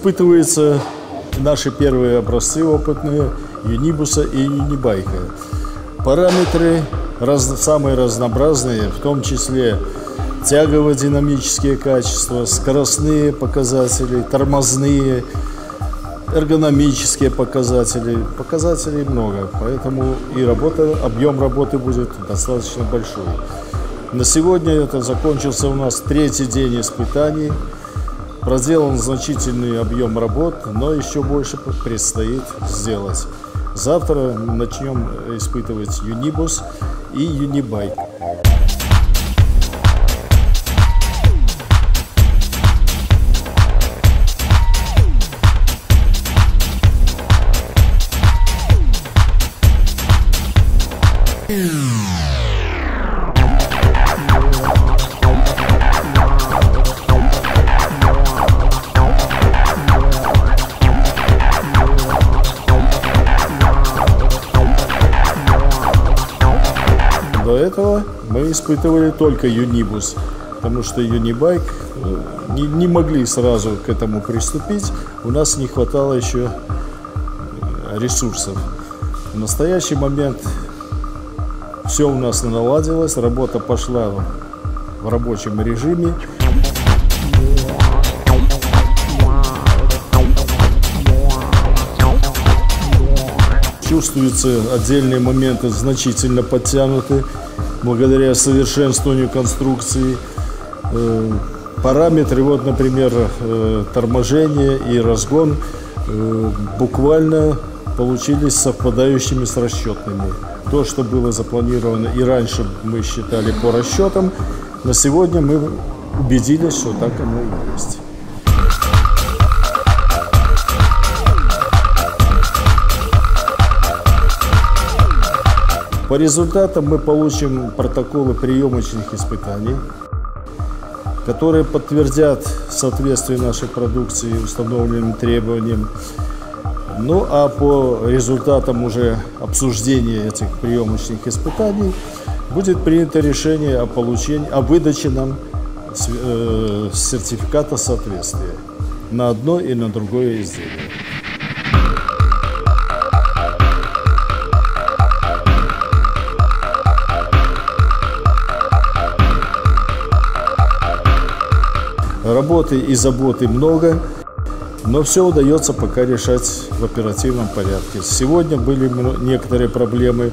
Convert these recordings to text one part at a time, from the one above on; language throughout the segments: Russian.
испытываются наши первые образцы опытные Юнибуса и Юнибайка. Параметры раз, самые разнообразные, в том числе тягово-динамические качества, скоростные показатели, тормозные, эргономические показатели. Показателей много, поэтому и работа, объем работы будет достаточно большой. На сегодня это закончился у нас третий день испытаний. Проделан значительный объем работ, но еще больше предстоит сделать. Завтра начнем испытывать Юнибус и Юнибайк. Испытывали только Юнибус, потому что Юнибайк э, не, не могли сразу к этому приступить, у нас не хватало еще э, ресурсов. В настоящий момент все у нас наладилось, работа пошла в рабочем режиме. Чувствуются отдельные моменты значительно подтянуты благодаря совершенствованию конструкции. Э, параметры, вот, например, э, торможение и разгон э, буквально получились совпадающими с расчетными. То, что было запланировано и раньше мы считали по расчетам, на сегодня мы убедились, что так оно и есть. По результатам мы получим протоколы приемочных испытаний, которые подтвердят соответствие нашей продукции установленным требованиям. Ну а по результатам уже обсуждения этих приемочных испытаний будет принято решение о получении, о выдаче нам э, сертификата соответствия на одно и на другое изделие. Работы и заботы много, но все удается пока решать в оперативном порядке. Сегодня были некоторые проблемы,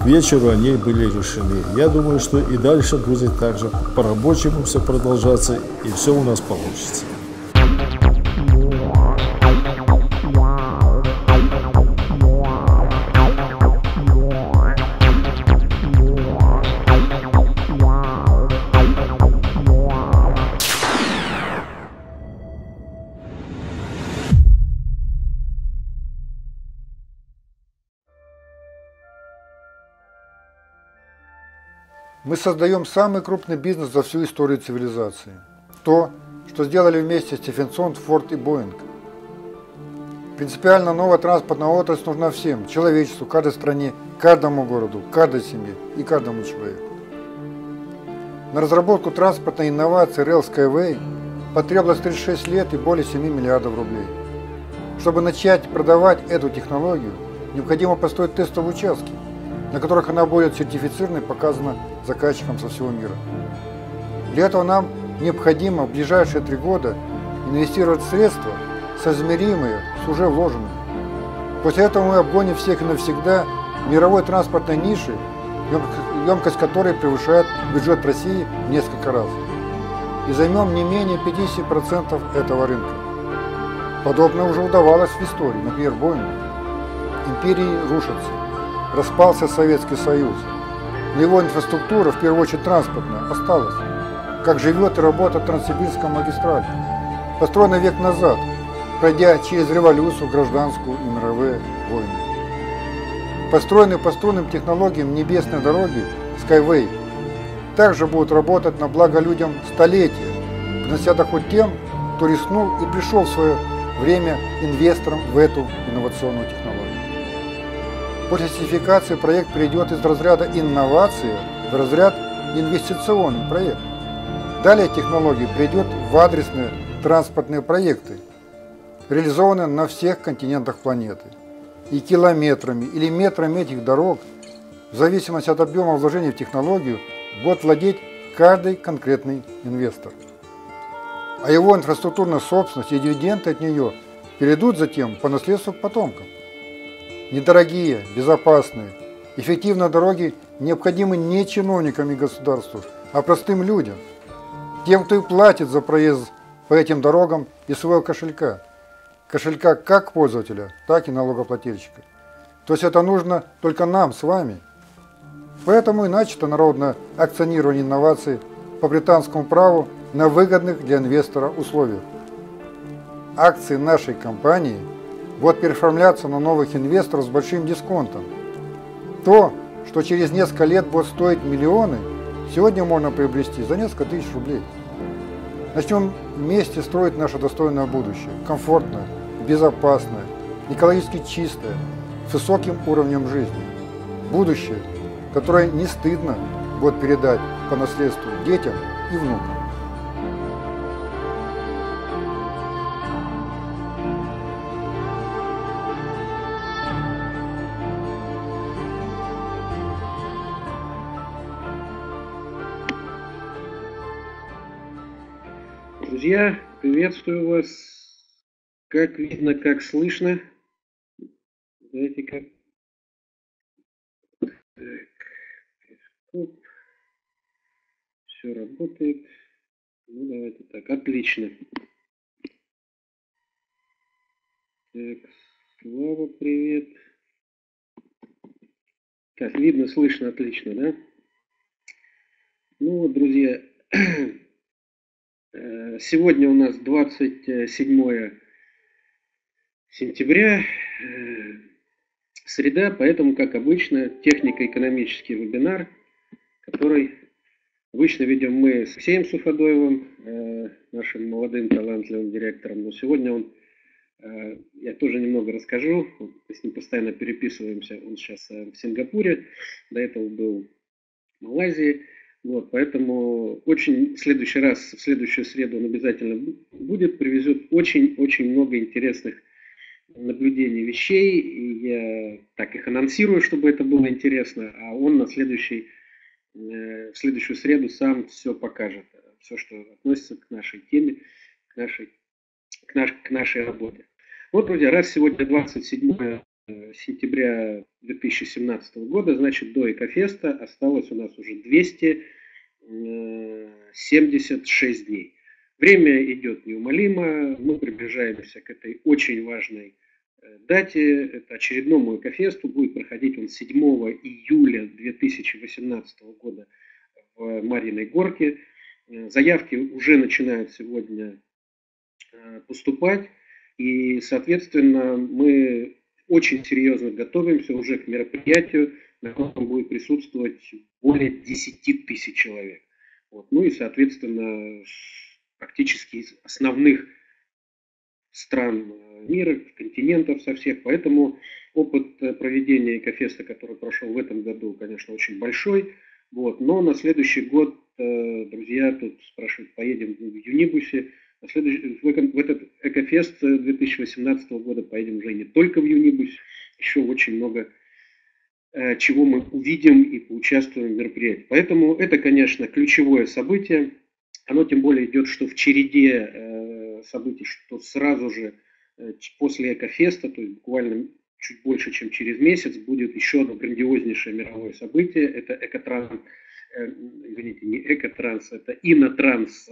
к вечеру они были решены. Я думаю, что и дальше будет также по-рабочему все продолжаться, и все у нас получится. Мы создаем самый крупный бизнес за всю историю цивилизации. То, что сделали вместе Стефенсон, Форд и Боинг. Принципиально новая транспортная отрасль нужна всем, человечеству, каждой стране, каждому городу, каждой семье и каждому человеку. На разработку транспортной инновации Rail Skyway потребовалось 36 лет и более 7 миллиардов рублей. Чтобы начать продавать эту технологию, необходимо построить тестовые участки – на которых она будет сертифицирована и показана заказчикам со всего мира. Для этого нам необходимо в ближайшие три года инвестировать средства, соизмеримые с уже вложенными. После этого мы обгоним всех и навсегда мировой транспортной ниши, емкость которой превышает бюджет России в несколько раз. И займем не менее 50% этого рынка. Подобное уже удавалось в истории, например, Боинг. Империи рушатся распался Советский Союз. Но его инфраструктура, в первую очередь транспортная, осталась. Как живет и работает Транссибирская магистраль. Построена век назад, пройдя через революцию, гражданскую и мировые войны. Построенные по струнным технологиям небесной дороги Skyway также будут работать на благо людям столетия, принося доход тем, кто рискнул и пришел в свое время инвестором в эту инновационную технологию. После сертификации проект перейдет из разряда инновации в разряд инвестиционный проект. Далее технология перейдет в адресные транспортные проекты. реализованы на всех континентах планеты. И километрами или метрами этих дорог, в зависимости от объема вложений в технологию, будет владеть каждый конкретный инвестор. А его инфраструктурная собственность и дивиденды от нее перейдут затем по наследству к потомкам. Недорогие, безопасные, эффективные дороги необходимы не чиновникам и государству, а простым людям, тем, кто и платит за проезд по этим дорогам из своего кошелька. Кошелька как пользователя, так и налогоплательщика. То есть это нужно только нам с вами. Поэтому и начато народное акционирование инноваций по британскому праву на выгодных для инвестора условиях. Акции нашей компании будут переформляться на новых инвесторов с большим дисконтом. То, что через несколько лет будет стоить миллионы, сегодня можно приобрести за несколько тысяч рублей. Начнем вместе строить наше достойное будущее, комфортное, безопасное, экологически чистое, с высоким уровнем жизни. Будущее, которое не стыдно будет передать по наследству детям и внукам. Друзья, приветствую вас. Как видно, как слышно. Знаете, как... Так. Все работает. Ну, давайте так. Отлично. Так, Слава, привет. Так, видно, слышно отлично, да? Ну вот, друзья, сегодня у нас 27 сентября, э, среда, поэтому, как обычно, технико-экономический вебинар, который обычно ведем мы с Алексеем Суфадоевым, э, нашим молодым талантливым директором, но сегодня он, я тоже немного расскажу, мы с ним постоянно переписываемся, он сейчас в Сингапуре, до этого был в Малайзии, вот, поэтому очень в следующий раз, в следующую среду он обязательно будет, привезет очень-очень много интересных наблюдений вещей. И я так их анонсирую, чтобы это было интересно, а он на следующий, э, в следующую среду сам все покажет. Все, что относится к нашей теме, к нашей, к, наш, к нашей работе. Вот, друзья, раз сегодня 27 Э, сентября 2017 года, значит, до Экофеста осталось у нас уже 276 э, дней. Время идет неумолимо, мы приближаемся к этой очень важной э, дате. Это очередному Экофесту, будет проходить он 7 июля 2018 года в Мариной Горке. Заявки уже начинают сегодня поступать. И, соответственно, мы очень серьезно готовимся уже к мероприятию, на котором будет присутствовать более 10 тысяч человек. Вот. Ну и, соответственно, практически из основных стран мира, континентов со всех. Поэтому опыт проведения Экофеста, который прошел в этом году, конечно, очень большой. Вот. Но на следующий год, э, друзья, тут спрашивают, поедем в Юнибусе, в этот Экофест 2018 года поедем уже не только в Юнибусе, еще очень много э, чего мы увидим и поучаствуем в мероприятии. Поэтому это, конечно, ключевое событие. Оно тем более идет, что в череде э, событий, что сразу же э, после Экофеста, то есть буквально чуть больше, чем через месяц, будет еще одно грандиознейшее мировое событие. Это Экотранс, извините, не Экотранс, это Инотранс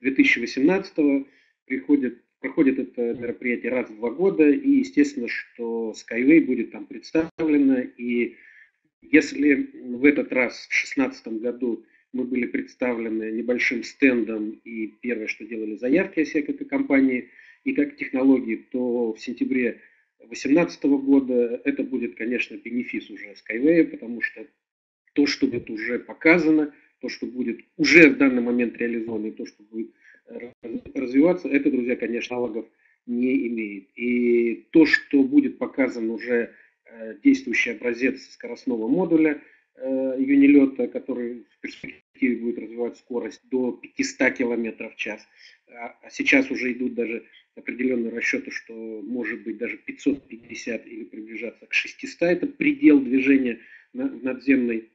2018 приходит, проходит это мероприятие раз в два года, и естественно, что Skyway будет там представлено, и если в этот раз, в 2016 году, мы были представлены небольшим стендом, и первое, что делали заявки о себе как компании и как технологии, то в сентябре 2018 года это будет, конечно, бенефис уже Skyway, потому что то, что будет уже показано – то, что будет уже в данный момент реализовано, и то, что будет развиваться, это, друзья, конечно, аналогов не имеет. И то, что будет показан уже э, действующий образец скоростного модуля э, юнилета, который в перспективе будет развивать скорость до 500 км в час, а, а сейчас уже идут даже определенные расчеты, что может быть даже 550 или приближаться к 600. Это предел движения на надземной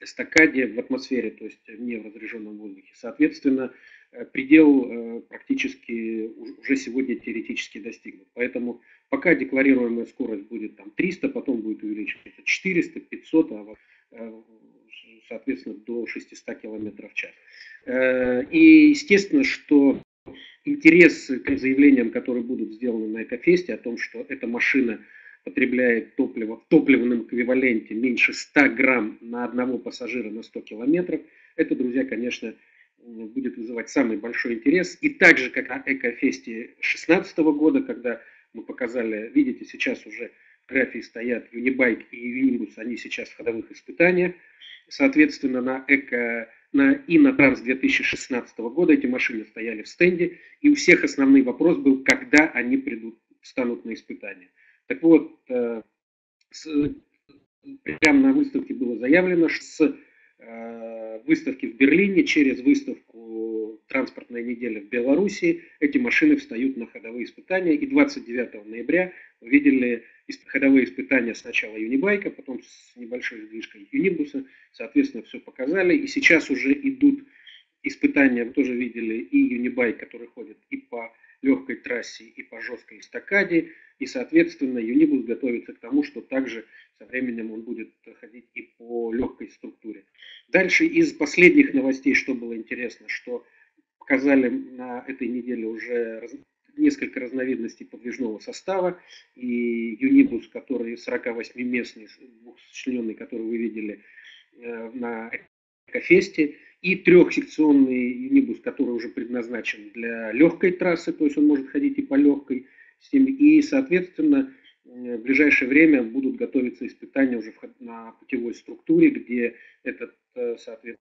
эстакаде в атмосфере, то есть не в разряженном воздухе. Соответственно, э, предел э, практически уже сегодня теоретически достигнут. Поэтому пока декларируемая скорость будет там 300, потом будет увеличиваться 400, 500, а э, соответственно до 600 км в час. И естественно, что интерес к заявлениям, которые будут сделаны на Экофесте о том, что эта машина потребляет топливо в топливном эквиваленте меньше 100 грамм на одного пассажира на 100 километров, это, друзья, конечно, будет вызывать самый большой интерес. И так же, как на Экофесте 2016 года, когда мы показали, видите, сейчас уже в графии стоят Юнибайк и Юнимбус, они сейчас в ходовых испытаниях. Соответственно, на Эко на Инотранс 2016 года эти машины стояли в стенде, и у всех основной вопрос был, когда они придут, встанут на испытания. Так вот, э, с, прямо на выставке было заявлено, что с э, выставки в Берлине через выставку «Транспортная неделя» в Беларуси эти машины встают на ходовые испытания. И 29 ноября увидели ходовые испытания сначала Юнибайка, потом с небольшой сдвижкой Юнибуса. Соответственно, все показали. И сейчас уже идут испытания, вы тоже видели, и Юнибайк, который ходит и по легкой трассе, и по жесткой эстакаде. И, соответственно, Юнибус готовится к тому, что также со временем он будет ходить и по легкой структуре. Дальше из последних новостей, что было интересно, что показали на этой неделе уже раз, несколько разновидностей подвижного состава. И Юнибус, который 48-местный, двухсочлененный, который вы видели э, на Экофесте, и трехсекционный Юнибус, который уже предназначен для легкой трассы, то есть он может ходить и по легкой, и, соответственно, в ближайшее время будут готовиться испытания уже на путевой структуре, где этот, э, соответственно,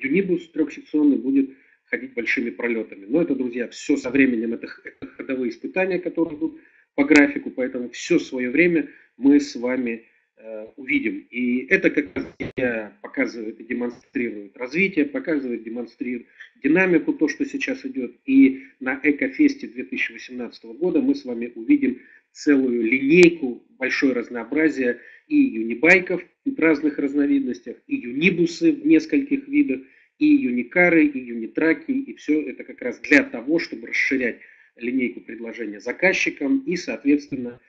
юнибус трехсекционный будет ходить большими пролетами. Но это, друзья, все со временем, это, ходовые испытания, которые идут по графику, поэтому все свое время мы с вами э, увидим. И это как раз показывает и демонстрирует развитие, показывает, демонстрирует динамику, то, что сейчас идет. И на Экофесте 2018 года мы с вами увидим целую линейку, большое разнообразие и юнибайков в разных разновидностях, и юнибусы в нескольких видах, и юникары, и юнитраки, и все это как раз для того, чтобы расширять линейку предложения заказчикам, и, соответственно,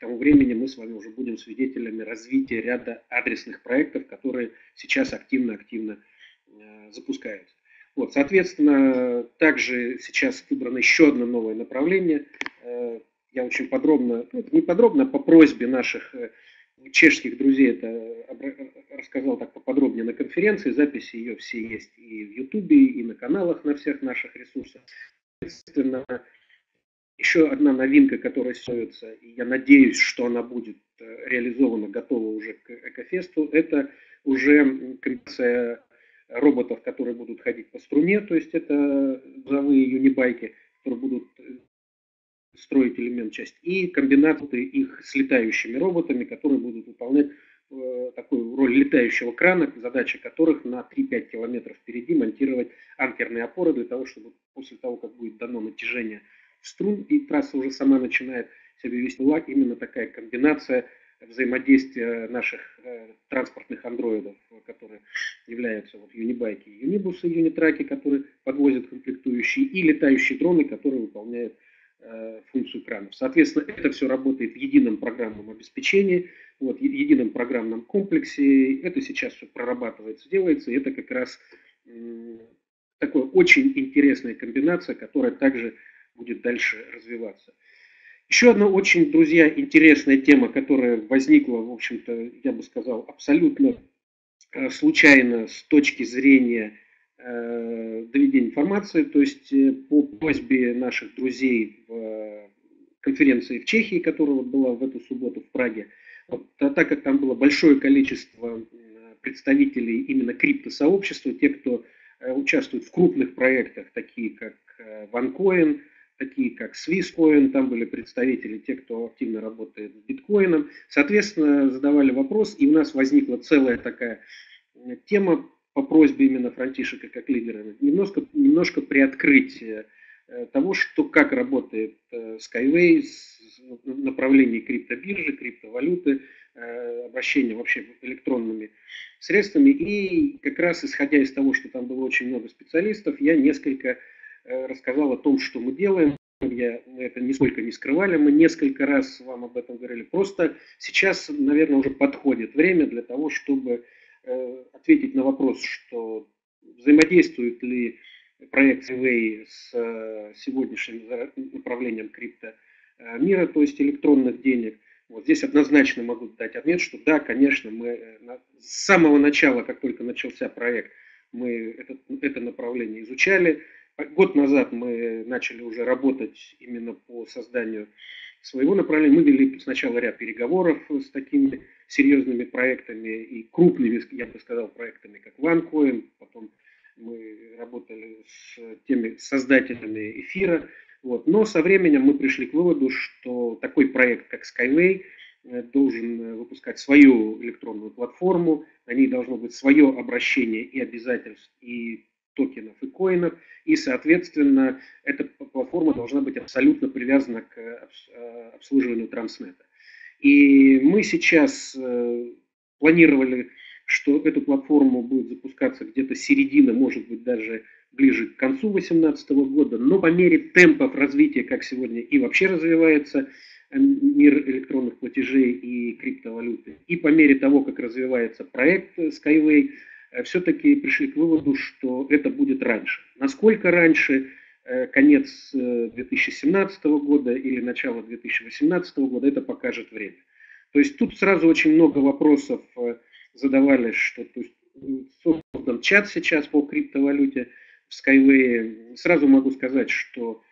к тому времени мы с вами уже будем свидетелями развития ряда адресных проектов, которые сейчас активно-активно э, запускаются. Вот, соответственно, также сейчас выбрано еще одно новое направление. Э, я очень подробно, ну, не подробно, а по просьбе наших э, чешских друзей это рассказал так поподробнее на конференции. Записи ее все есть и в Ютубе, и на каналах на всех наших ресурсах. Соответственно, еще одна новинка, которая строится, и я надеюсь, что она будет э, реализована, готова уже к Экофесту, это уже комбинация роботов, которые будут ходить по струне, то есть это грузовые юнибайки, которые будут э, строить элемент часть, и комбинаты их с летающими роботами, которые будут выполнять э, такую роль летающего крана, задача которых на 3-5 километров впереди монтировать анкерные опоры для того, чтобы после того, как будет дано натяжение струн, и трасса уже сама начинает себя вести лак, именно такая комбинация взаимодействия наших э, транспортных андроидов, которые являются вот юнибайки, юнибусы, юнитраки, которые подвозят комплектующие, и летающие дроны, которые выполняют Э, функцию экранов. Соответственно, это все работает в едином программном обеспечении, вот, едином программном комплексе. Это сейчас все прорабатывается, делается. И это как раз такая очень интересная комбинация, которая также будет дальше развиваться. Еще одна очень, друзья, интересная тема, которая возникла, в общем-то, я бы сказал, абсолютно э, случайно с точки зрения Э, доведения информации, то есть э, по просьбе наших друзей в конференции в Чехии, которая была в эту субботу в Праге, вот, а так как там было большое количество представителей именно криптосообщества, те, кто участвует в крупных проектах, такие как OneCoin, такие как SwissCoin, там были представители, те, кто активно работает с биткоином. Соответственно, задавали вопрос, и у нас возникла целая такая тема по просьбе именно Франтишека как лидера, немножко, немножко приоткрыть э, того, что как работает Skyway в направлении криптобиржи, криптовалюты, обращения вообще электронными средствами. И как раз исходя из того, что там было очень много специалистов, я несколько рассказал о том, что мы делаем, я, мы это нисколько не скрывали, мы несколько раз вам об этом говорили. Просто сейчас, наверное, уже подходит время для того, чтобы э, ответить на вопрос, что взаимодействует ли проект Seaway с э, сегодняшним направлением крипто э, мира, то есть электронных денег. Вот здесь однозначно могу дать ответ, что да, конечно, мы э, с самого начала, как только начался проект, мы это, это направление изучали, Год назад мы начали уже работать именно по созданию своего направления. Мы вели сначала ряд переговоров с такими серьезными проектами и крупными, я бы сказал, проектами, как OneCoin. Потом мы работали с теми создателями эфира. Вот. Но со временем мы пришли к выводу, что такой проект, как Skyway, э, должен выпускать свою электронную платформу, на ней должно быть свое обращение и обязательств, и токенов и коинов, и, соответственно, эта платформа должна быть абсолютно привязана к э, обслуживанию Транснета. И мы сейчас э, планировали, что эту платформу будет запускаться где-то середина, может быть, даже ближе к концу 2018 года, но по мере темпов развития, как сегодня и вообще развивается э, мир электронных платежей и криптовалюты, и по мере того, как развивается проект Skyway, Э, все-таки пришли к выводу, что это будет раньше. Насколько раньше, э, конец 2017 э, года или начало 2018 года, это покажет время. То есть тут сразу очень много вопросов задавали, что то есть, создан чат сейчас по криптовалюте в Skyway. Сразу могу сказать, что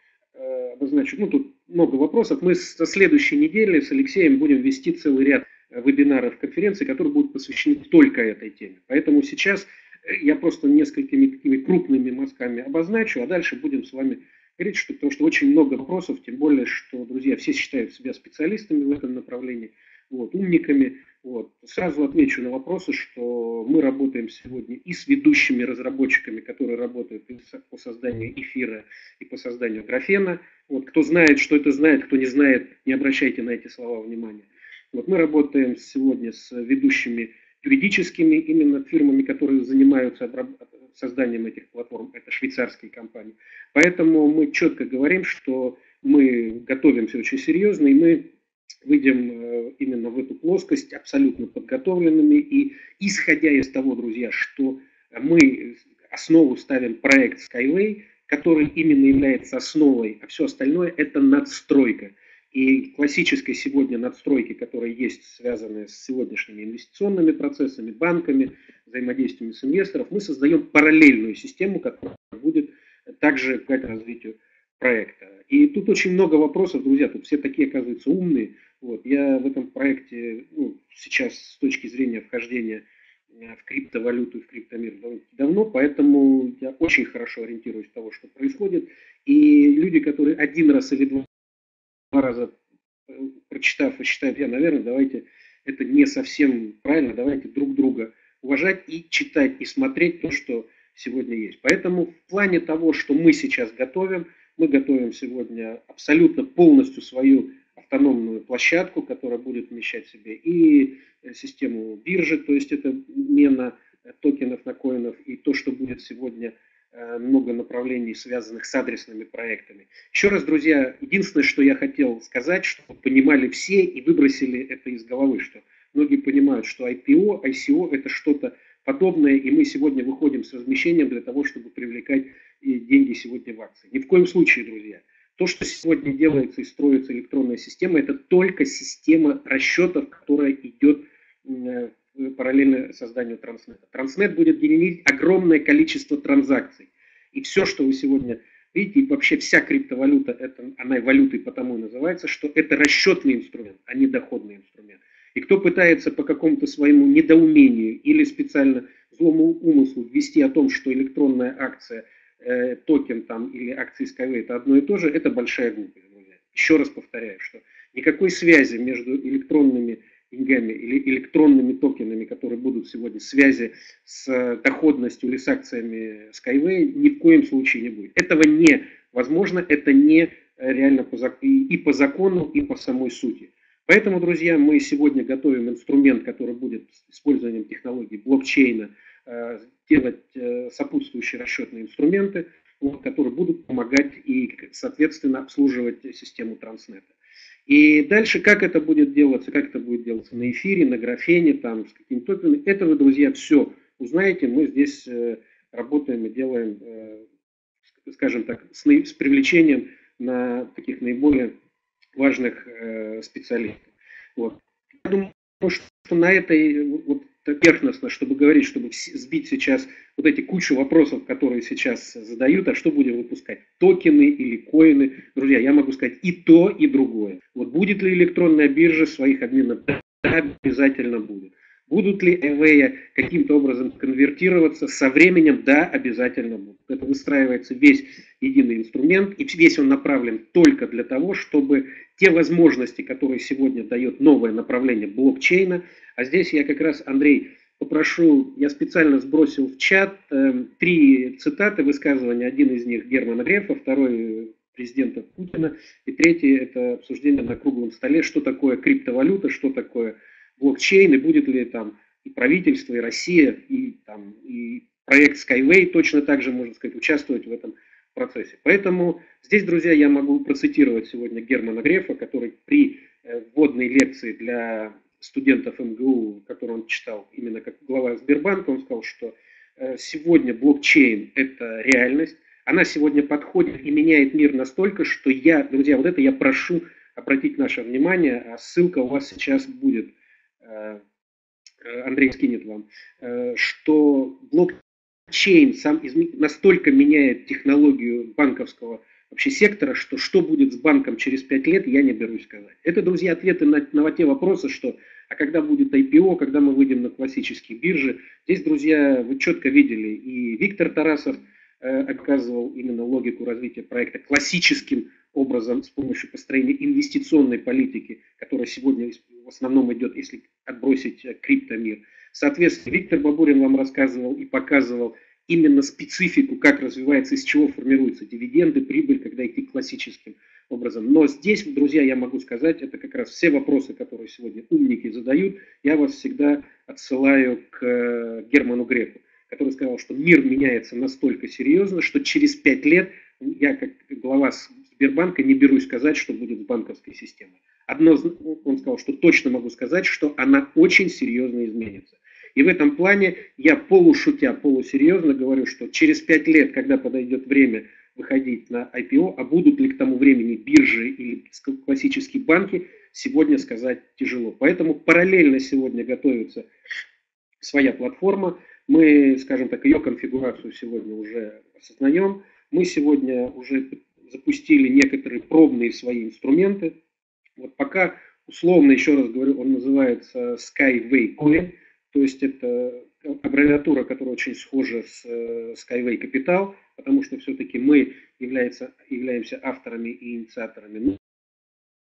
обозначу, ну тут много вопросов. Мы со следующей недели с Алексеем будем вести целый ряд вебинаров, конференций, которые будут посвящены только этой теме. Поэтому сейчас э, я просто несколькими такими крупными мазками обозначу, а дальше будем с вами говорить, что, потому что очень много вопросов, тем более, что, друзья, все считают себя специалистами в этом направлении, вот, умниками. Вот. Сразу отвечу на вопросы, что мы работаем сегодня и с ведущими разработчиками, которые работают по созданию эфира и по созданию графена. Вот, кто знает, что это знает, кто не знает, не обращайте на эти слова внимания. Вот мы работаем сегодня с ведущими юридическими именно фирмами, которые занимаются созданием этих платформ, это швейцарские компании. Поэтому мы четко говорим, что мы готовимся очень серьезно, и мы выйдем э, именно в эту плоскость абсолютно подготовленными. И исходя из того, друзья, что мы основу ставим проект Skyway, который именно является основой, а все остальное это надстройка – и классической сегодня надстройки, которые есть, связанные с сегодняшними инвестиционными процессами, банками, взаимодействиями с инвесторов, мы создаем параллельную систему, которая будет также к развитию проекта. И тут очень много вопросов, друзья, тут все такие, оказывается, умные. Вот. Я в этом проекте ну, сейчас с точки зрения вхождения э, в криптовалюту и в криптомир давно, поэтому я очень хорошо ориентируюсь в того, что происходит. И люди, которые один раз или два два раза э, прочитав и считают, я, наверное, давайте, это не совсем правильно, давайте друг друга уважать и читать, и смотреть то, что сегодня есть. Поэтому в плане того, что мы сейчас готовим, мы готовим сегодня абсолютно полностью свою автономную площадку, которая будет вмещать в себе и э, систему биржи, то есть это мена токенов на коинов, и то, что будет сегодня много направлений, связанных с адресными проектами. Еще раз, друзья, единственное, что я хотел сказать, чтобы понимали все и выбросили это из головы, что многие понимают, что IPO, ICO это что-то подобное, и мы сегодня выходим с размещением для того, чтобы привлекать деньги сегодня в акции. Ни в коем случае, друзья. То, что сегодня делается и строится электронная система, это только система расчетов, которая идет э, параллельно созданию Транснета. Транснет будет генерить огромное количество транзакций. И все, что вы сегодня видите, и вообще вся криптовалюта, это, она валютой потому и называется, что это расчетный инструмент, а не доходный инструмент. И кто пытается по какому-то своему недоумению или специально злому умыслу ввести о том, что электронная акция, э, токен там или акции Skyway это одно и то же, это большая глупость. Еще раз повторяю, что никакой связи между электронными деньгами или электронными токенами, которые будут сегодня связи с доходностью или с акциями Skyway, ни в коем случае не будет. Этого не возможно, это не реально по, и по закону, и по самой сути. Поэтому, друзья, мы сегодня готовим инструмент, который будет с использованием технологий блокчейна э, делать э, сопутствующие расчетные инструменты, которые будут помогать и, соответственно, обслуживать систему Транснета. И дальше, как это будет делаться, как это будет делаться на эфире, на графене, там, с какими-то это вы, друзья, все узнаете. Мы здесь э, работаем и делаем, э, скажем так, с, с привлечением на таких наиболее важных э, специалистов. Вот. Я думаю, что на этой вот, поверхностно, чтобы говорить, чтобы сбить сейчас вот эти кучу вопросов, которые сейчас задают, а что будем выпускать, токены или коины. Друзья, я могу сказать и то, и другое. Вот будет ли электронная биржа своих обменов? Да, обязательно будет. Будут ли EVE каким-то образом конвертироваться со временем? Да, обязательно будут. Это выстраивается весь единый инструмент, и весь он направлен только для того, чтобы те возможности, которые сегодня дает новое направление блокчейна, а здесь я как раз, Андрей, попрошу, я специально сбросил в чат э, три цитаты высказывания. Один из них Германа Грефа, второй президента Путина, и третий это обсуждение на круглом столе, что такое криптовалюта, что такое блокчейн, и будет ли там и правительство, и Россия, и, там, и проект Skyway точно так же, можно сказать, участвовать в этом процессе. Поэтому здесь, друзья, я могу процитировать сегодня Германа Грефа, который при э, вводной лекции для студентов МГУ, который он читал именно как глава Сбербанка, он сказал, что э, сегодня блокчейн – это реальность, она сегодня подходит и меняет мир настолько, что я, друзья, вот это я прошу обратить наше внимание, а ссылка у вас сейчас будет, Андрей скинет вам, что блокчейн сам настолько меняет технологию банковского вообще сектора, что что будет с банком через 5 лет, я не берусь сказать. Это, друзья, ответы на, на те вопросы, что а когда будет IPO, когда мы выйдем на классические биржи. Здесь, друзья, вы четко видели, и Виктор Тарасов э, оказывал именно логику развития проекта классическим образом с помощью построения инвестиционной политики, которая сегодня в основном идет, если отбросить э, криптомир. Соответственно, Виктор Бабурин вам рассказывал и показывал именно специфику, как развивается, из чего формируются дивиденды, прибыль, когда идти классическим образом. Но здесь, друзья, я могу сказать, это как раз все вопросы, которые сегодня умники задают, я вас всегда отсылаю к э, Герману Греку, который сказал, что мир меняется настолько серьезно, что через пять лет я, как глава Сбербанка, не берусь сказать, что будет с банковской системой. Одно, он сказал, что точно могу сказать, что она очень серьезно изменится. И в этом плане я полушутя, полусерьезно говорю, что через пять лет, когда подойдет время выходить на IPO, а будут ли к тому времени биржи или классические банки, сегодня сказать тяжело. Поэтому параллельно сегодня готовится своя платформа. Мы, скажем так, ее конфигурацию сегодня уже осознаем. Мы сегодня уже запустили некоторые пробные свои инструменты. Вот пока условно, еще раз говорю, он называется Skyway Coin – то есть это аббревиатура, которая очень схожа с э, Skyway Capital, потому что все-таки мы является, являемся авторами и инициаторами.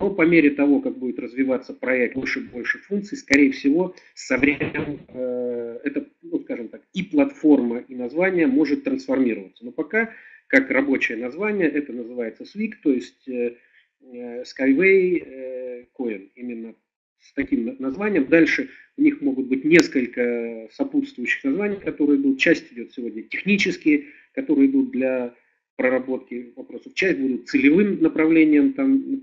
Но по мере того, как будет развиваться проект больше и больше функций, скорее всего, со временем э, это, ну, скажем так, и платформа, и название может трансформироваться. Но пока, как рабочее название, это называется SWIG, то есть э, э Skyway э, Coin, именно с таким названием. Дальше у них могут быть несколько сопутствующих названий, которые идут. Часть идет сегодня технические, которые идут для проработки вопросов. Часть будут целевым направлением там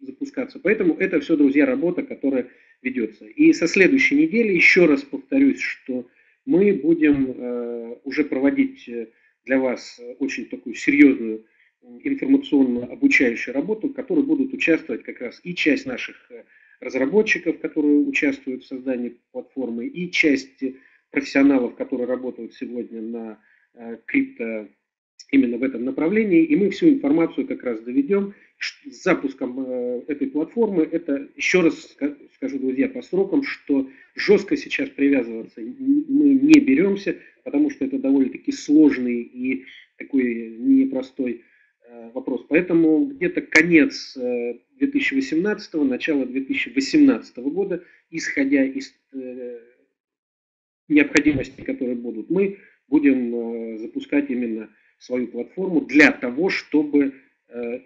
запускаться. Поэтому это все, друзья, работа, которая ведется. И со следующей недели, еще раз повторюсь, что мы будем э, уже проводить для вас очень такую серьезную информационную обучающую работу, в которой будут участвовать как раз и часть наших э, разработчиков, которые участвуют в создании платформы, и часть профессионалов, которые работают сегодня на э, крипто именно в этом направлении. И мы всю информацию как раз доведем. С запуском э, этой платформы, это, еще раз скажу, друзья, по срокам, что жестко сейчас привязываться мы не беремся, потому что это довольно-таки сложный и такой непростой Э, вопрос. Поэтому где-то конец 2018, э, начало 2018 года, исходя из э, необходимостей, которые будут, мы будем запускать именно свою платформу для того, чтобы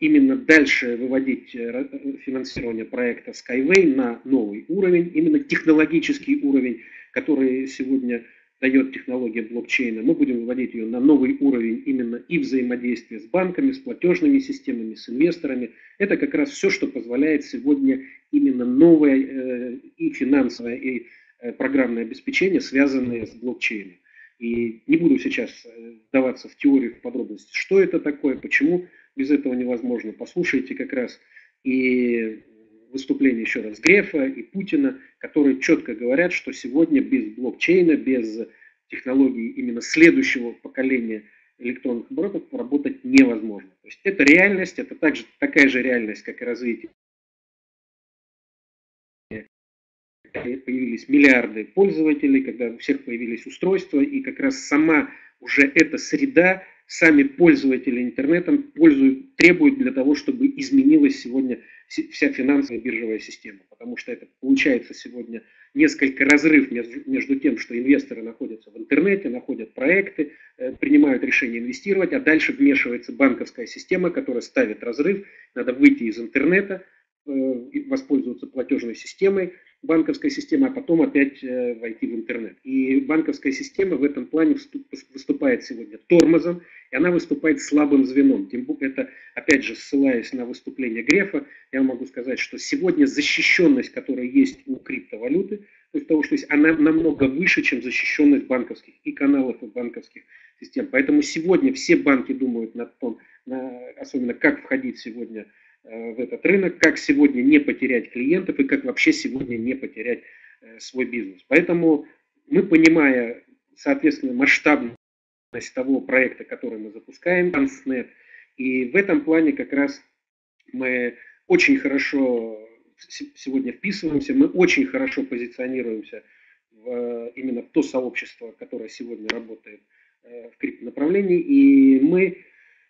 именно дальше выводить финансирование проекта Skyway на новый уровень, именно технологический уровень, который сегодня дает технология блокчейна. Мы будем выводить ее на новый уровень именно и взаимодействия с банками, с платежными системами, с инвесторами. Это как раз все, что позволяет сегодня именно новое э, и финансовое, и э, программное обеспечение, связанные с блокчейном. И не буду сейчас э, вдаваться в теорию, в подробности, что это такое, почему без этого невозможно. Послушайте как раз и выступление еще раз Грефа и Путина, которые четко говорят, что сегодня без блокчейна, без технологий именно следующего поколения электронных оборотов работать невозможно. То есть это реальность, это также, такая же реальность, как и развитие появились миллиарды пользователей, когда у всех появились устройства, и как раз сама уже эта среда, сами пользователи интернетом пользуют, требуют для того, чтобы изменилась сегодня вся финансовая биржевая система. Потому что это получается сегодня несколько разрыв между, тем, что инвесторы находятся в интернете, находят проекты, э, принимают решение инвестировать, а дальше вмешивается банковская система, которая ставит разрыв, надо выйти из интернета, э, воспользоваться платежной системой, банковской системы, а потом опять э, войти в интернет. И банковская система в этом плане выступает сегодня тормозом, и она выступает слабым звеном. Тем это, опять же, ссылаясь на выступление Грефа, я могу сказать, что сегодня защищенность, которая есть у криптовалюты, то есть того, что есть, она намного выше, чем защищенность банковских и каналов, и банковских систем. Поэтому сегодня все банки думают над том, особенно как входить сегодня Э, в этот рынок, как сегодня не потерять клиентов и как вообще сегодня не потерять э, свой бизнес. Поэтому мы, понимая, соответственно, масштабность того проекта, который мы запускаем, Transnet, и в этом плане как раз мы очень хорошо сегодня вписываемся, мы очень хорошо позиционируемся в, именно в то сообщество, которое сегодня работает э, в криптонаправлении, и мы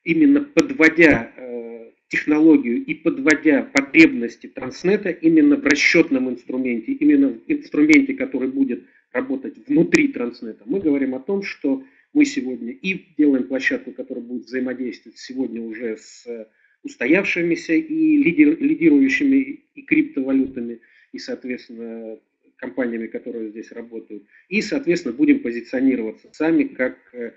именно подводя технологию и подводя потребности Транснета именно в расчетном инструменте, именно в инструменте, который будет работать внутри Транснета, мы говорим о том, что мы сегодня и делаем площадку, которая будет взаимодействовать сегодня уже с устоявшимися и лидер, лидирующими и криптовалютами, и, соответственно, компаниями, которые здесь работают. И, соответственно, будем позиционироваться сами как э,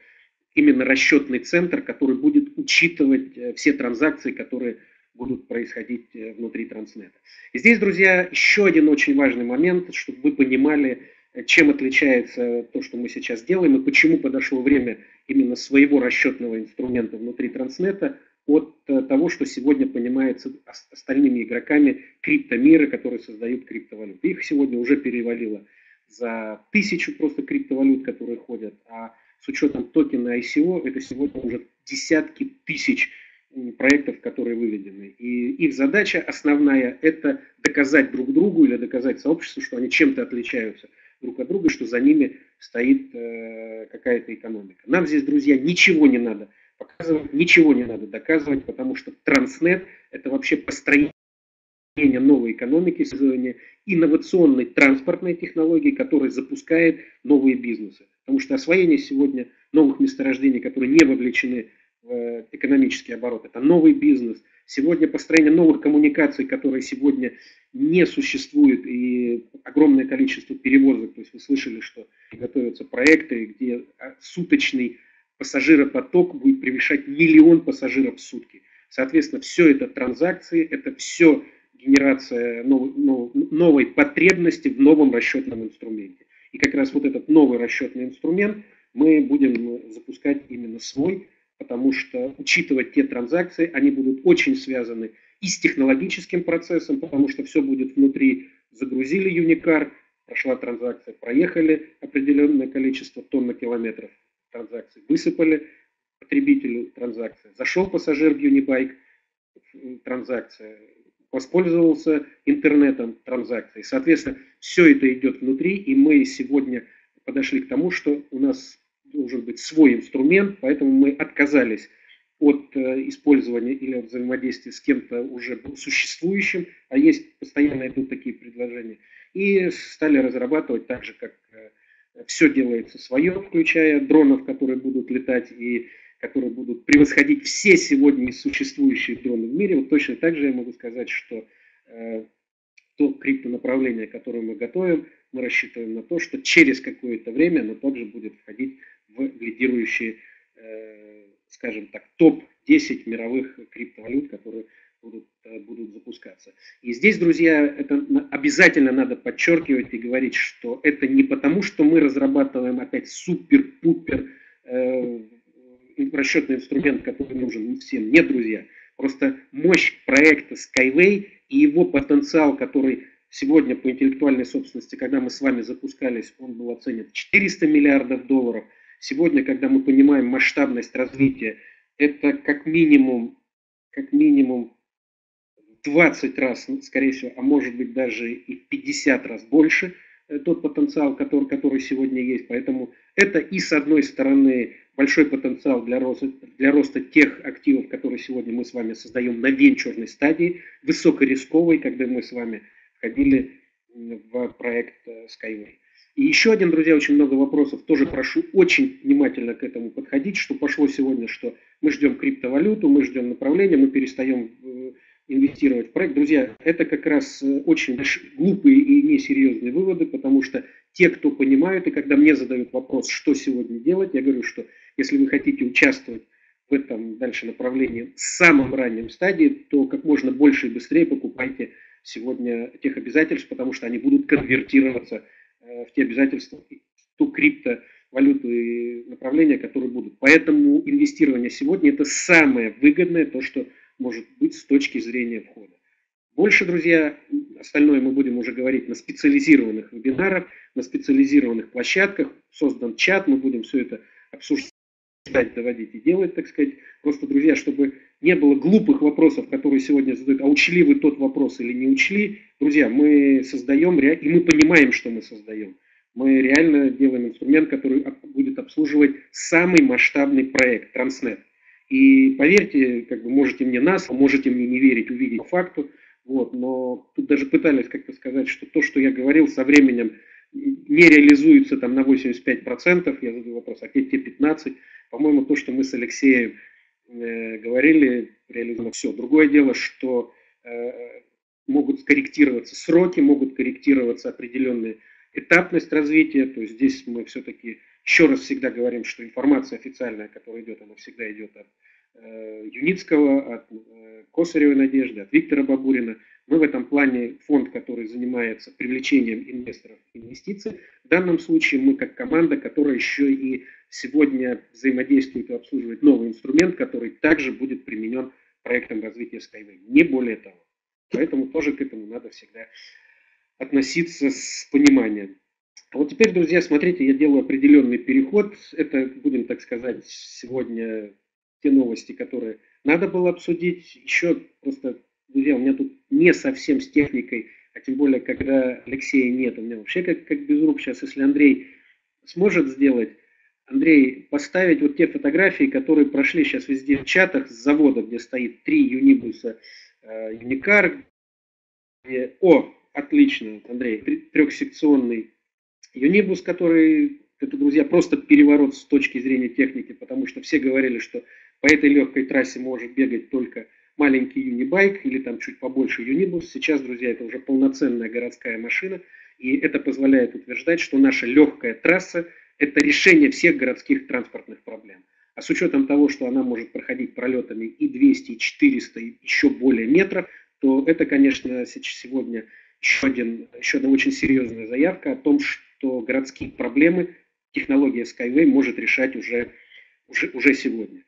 именно расчетный центр, который будет учитывать э, все транзакции, которые будут происходить э, внутри Транснета. И здесь, друзья, еще один очень важный момент, чтобы вы понимали, э, чем отличается то, что мы сейчас делаем, и почему подошло время именно своего расчетного инструмента внутри Транснета от того, что сегодня понимается остальными игроками криптомира, которые создают криптовалюты. Их сегодня уже перевалило за тысячу просто криптовалют, которые ходят, а с учетом токена ICO, это сегодня уже десятки тысяч проектов, которые выведены. И их задача основная – это доказать друг другу или доказать сообществу, что они чем-то отличаются друг от друга, что за ними стоит э, какая-то экономика. Нам здесь, друзья, ничего не надо показывать, ничего не надо доказывать, потому что Транснет – это вообще построение новой экономики, создание инновационной транспортной технологии, которая запускает новые бизнесы. Потому что освоение сегодня новых месторождений, которые не вовлечены в э, экономический оборот, это новый бизнес. Сегодня построение новых коммуникаций, которые сегодня не существуют, и огромное количество перевозок. То есть вы слышали, что готовятся проекты, где а, суточный пассажиропоток будет превышать миллион пассажиров в сутки. Соответственно, все это транзакции, это все генерация новой, новой потребности в новом расчетном инструменте. И как раз вот этот новый расчетный инструмент мы будем запускать именно свой, потому что учитывать те транзакции, они будут очень связаны и с технологическим процессом, потому что все будет внутри. Загрузили Юникар, прошла транзакция, проехали определенное количество тонн на километров транзакций, высыпали потребителю транзакция, зашел пассажир в Юнибайк, транзакция, воспользовался интернетом транзакций. Соответственно, все это идет внутри, и мы сегодня подошли к тому, что у нас должен быть свой инструмент, поэтому мы отказались от э, использования или от взаимодействия с кем-то уже существующим, а есть постоянно идут такие предложения, и стали разрабатывать так же, как э, все делается свое, включая дронов, которые будут летать и которые будут превосходить все сегодня существующие дроны в мире. Вот точно так же я могу сказать, что э, то криптонаправление, которое мы готовим, мы рассчитываем на то, что через какое-то время оно также будет входить в лидирующие, э, скажем так, топ-10 мировых криптовалют, которые будут, э, будут запускаться. И здесь, друзья, это обязательно надо подчеркивать и говорить, что это не потому, что мы разрабатываем опять супер-пупер э, расчетный инструмент, который нужен всем. Нет, друзья. Просто мощь проекта Skyway и его потенциал, который сегодня по интеллектуальной собственности, когда мы с вами запускались, он был оценен 400 миллиардов долларов. Сегодня, когда мы понимаем масштабность развития, это как минимум, как минимум 20 раз, скорее всего, а может быть даже и 50 раз больше тот потенциал, который, который сегодня есть. Поэтому это и с одной стороны большой потенциал для роста, для роста тех активов, которые сегодня мы с вами создаем на венчурной стадии, высокорисковой, когда мы с вами входили в проект э, Skyway. И еще один, друзья, очень много вопросов. Тоже прошу очень внимательно к этому подходить, что пошло сегодня, что мы ждем криптовалюту, мы ждем направления, мы перестаем э, инвестировать в проект. Друзья, это как раз э, очень глупые и несерьезные выводы, потому что те, кто понимают, и когда мне задают вопрос, что сегодня делать, я говорю, что если вы хотите участвовать в этом дальше направлении в самом раннем стадии, то как можно больше и быстрее покупайте сегодня тех обязательств, потому что они будут конвертироваться э, в те обязательства, в ту криптовалюту и направления, которые будут. Поэтому инвестирование сегодня это самое выгодное, то, что может быть с точки зрения входа. Больше, друзья, остальное мы будем уже говорить на специализированных вебинарах, на специализированных площадках. Создан чат, мы будем все это обсуждать, доводить и делать, так сказать. Просто, друзья, чтобы не было глупых вопросов, которые сегодня задают, а учли вы тот вопрос или не учли. Друзья, мы создаем, и мы понимаем, что мы создаем. Мы реально делаем инструмент, который будет обслуживать самый масштабный проект, Транснет. И поверьте, как бы можете мне нас, можете мне не верить, увидеть по факту, вот, но тут даже пытались как-то сказать, что то, что я говорил, со временем не реализуется там на 85%, я задаю вопрос, а те 15%, по-моему, то, что мы с Алексеем э, говорили, реализовано все. Другое дело, что э, могут корректироваться сроки, могут корректироваться определенные этапность развития, то есть здесь мы все-таки еще раз всегда говорим, что информация официальная, которая идет, она всегда идет от э, Юницкого, от э, Косаревой Надежды, от Виктора Бабурина. Мы в этом плане фонд, который занимается привлечением инвесторов инвестиций. В данном случае мы как команда, которая еще и сегодня взаимодействует и обслуживает новый инструмент, который также будет применен проектом развития Skyway. Не более того. Поэтому тоже к этому надо всегда относиться с пониманием. А вот теперь, друзья, смотрите, я делаю определенный переход. Это, будем так сказать, сегодня те новости, которые надо было обсудить. Еще просто, друзья, у меня тут не совсем с техникой, а тем более, когда Алексея нет, у меня вообще как, как без рук сейчас, если Андрей сможет сделать, Андрей, поставить вот те фотографии, которые прошли сейчас везде в чатах с завода, где стоит три юнибуса э, Юникар. Где... О, отлично, Андрей, трехсекционный Юнибус, который, это, друзья, просто переворот с точки зрения техники, потому что все говорили, что по этой легкой трассе может бегать только маленький юнибайк или там чуть побольше юнибус. Сейчас, друзья, это уже полноценная городская машина, и это позволяет утверждать, что наша легкая трасса – это решение всех городских транспортных проблем. А с учетом того, что она может проходить пролетами и 200, и 400, и еще более метров, то это, конечно, сегодня еще, один, еще одна очень серьезная заявка о том, что что городские проблемы технология Skyway может решать уже, уже, уже сегодня.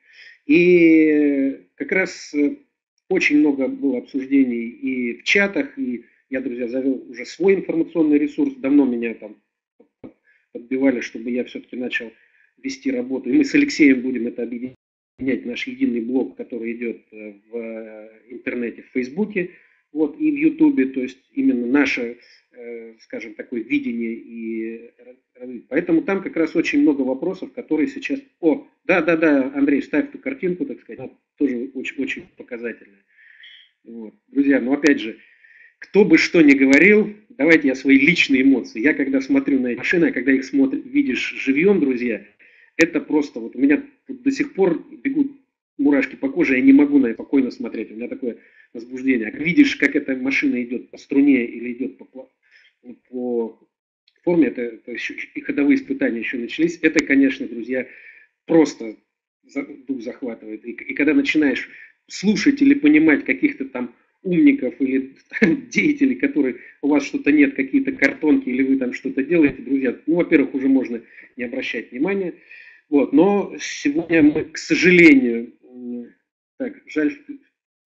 И как раз э, очень много было обсуждений и в чатах, и я, друзья, завел уже свой информационный ресурс. Давно меня там подбивали, чтобы я все-таки начал вести работу. И мы с Алексеем будем это объединять, наш единый блог, который идет э, в э, интернете, в Фейсбуке, вот, и в Ютубе. То есть именно наша скажем, такое видение и Поэтому там как раз очень много вопросов, которые сейчас... О, да-да-да, Андрей, ставь ту картинку, так сказать, тоже очень, очень показательная. Вот. Друзья, ну опять же, кто бы что ни говорил, давайте я свои личные эмоции. Я когда смотрю на эти машины, а когда их смотришь, видишь живьем, друзья, это просто, вот у меня до сих пор бегут мурашки по коже, я не могу на это спокойно смотреть, у меня такое возбуждение. А видишь, как эта машина идет по струне или идет по, по форме, это, это еще, и ходовые испытания еще начались, это, конечно, друзья, просто дух захватывает. И, и когда начинаешь слушать или понимать каких-то там умников или деятелей, которые у вас что-то нет, какие-то картонки или вы там что-то делаете, друзья, ну, во-первых, уже можно не обращать внимания. Вот, но сегодня мы, к сожалению, так, жаль,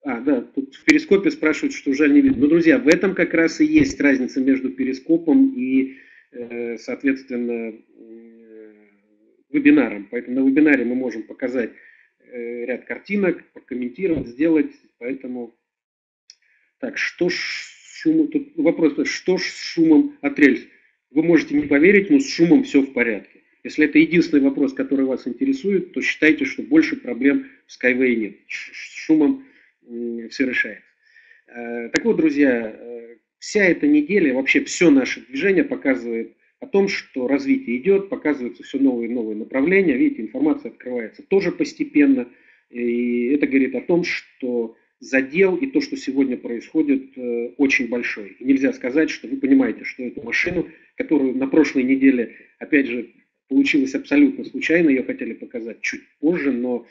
а, да, тут в перископе спрашивают, что жаль не видно. Но, друзья, в этом как раз и есть разница между перископом и, э, соответственно, вебинаром. Поэтому на вебинаре мы можем показать э, ряд картинок, прокомментировать, сделать. Поэтому так, что ж шумом, тут вопрос, что ж с шумом от рельс? Вы можете не поверить, но с шумом все в порядке. Если это единственный вопрос, который вас интересует, то считайте, что больше проблем в Skyway нет. С шумом все решается. Э, так вот, друзья, э, вся эта неделя, вообще все наше движение показывает о том, что развитие идет, показываются все новые и новые направления. Видите, информация открывается тоже постепенно. И это говорит о том, что задел и то, что сегодня происходит, э, очень большой. И нельзя сказать, что вы понимаете, что эту машину, которую на прошлой неделе, опять же, получилось абсолютно случайно, ее хотели показать чуть позже, но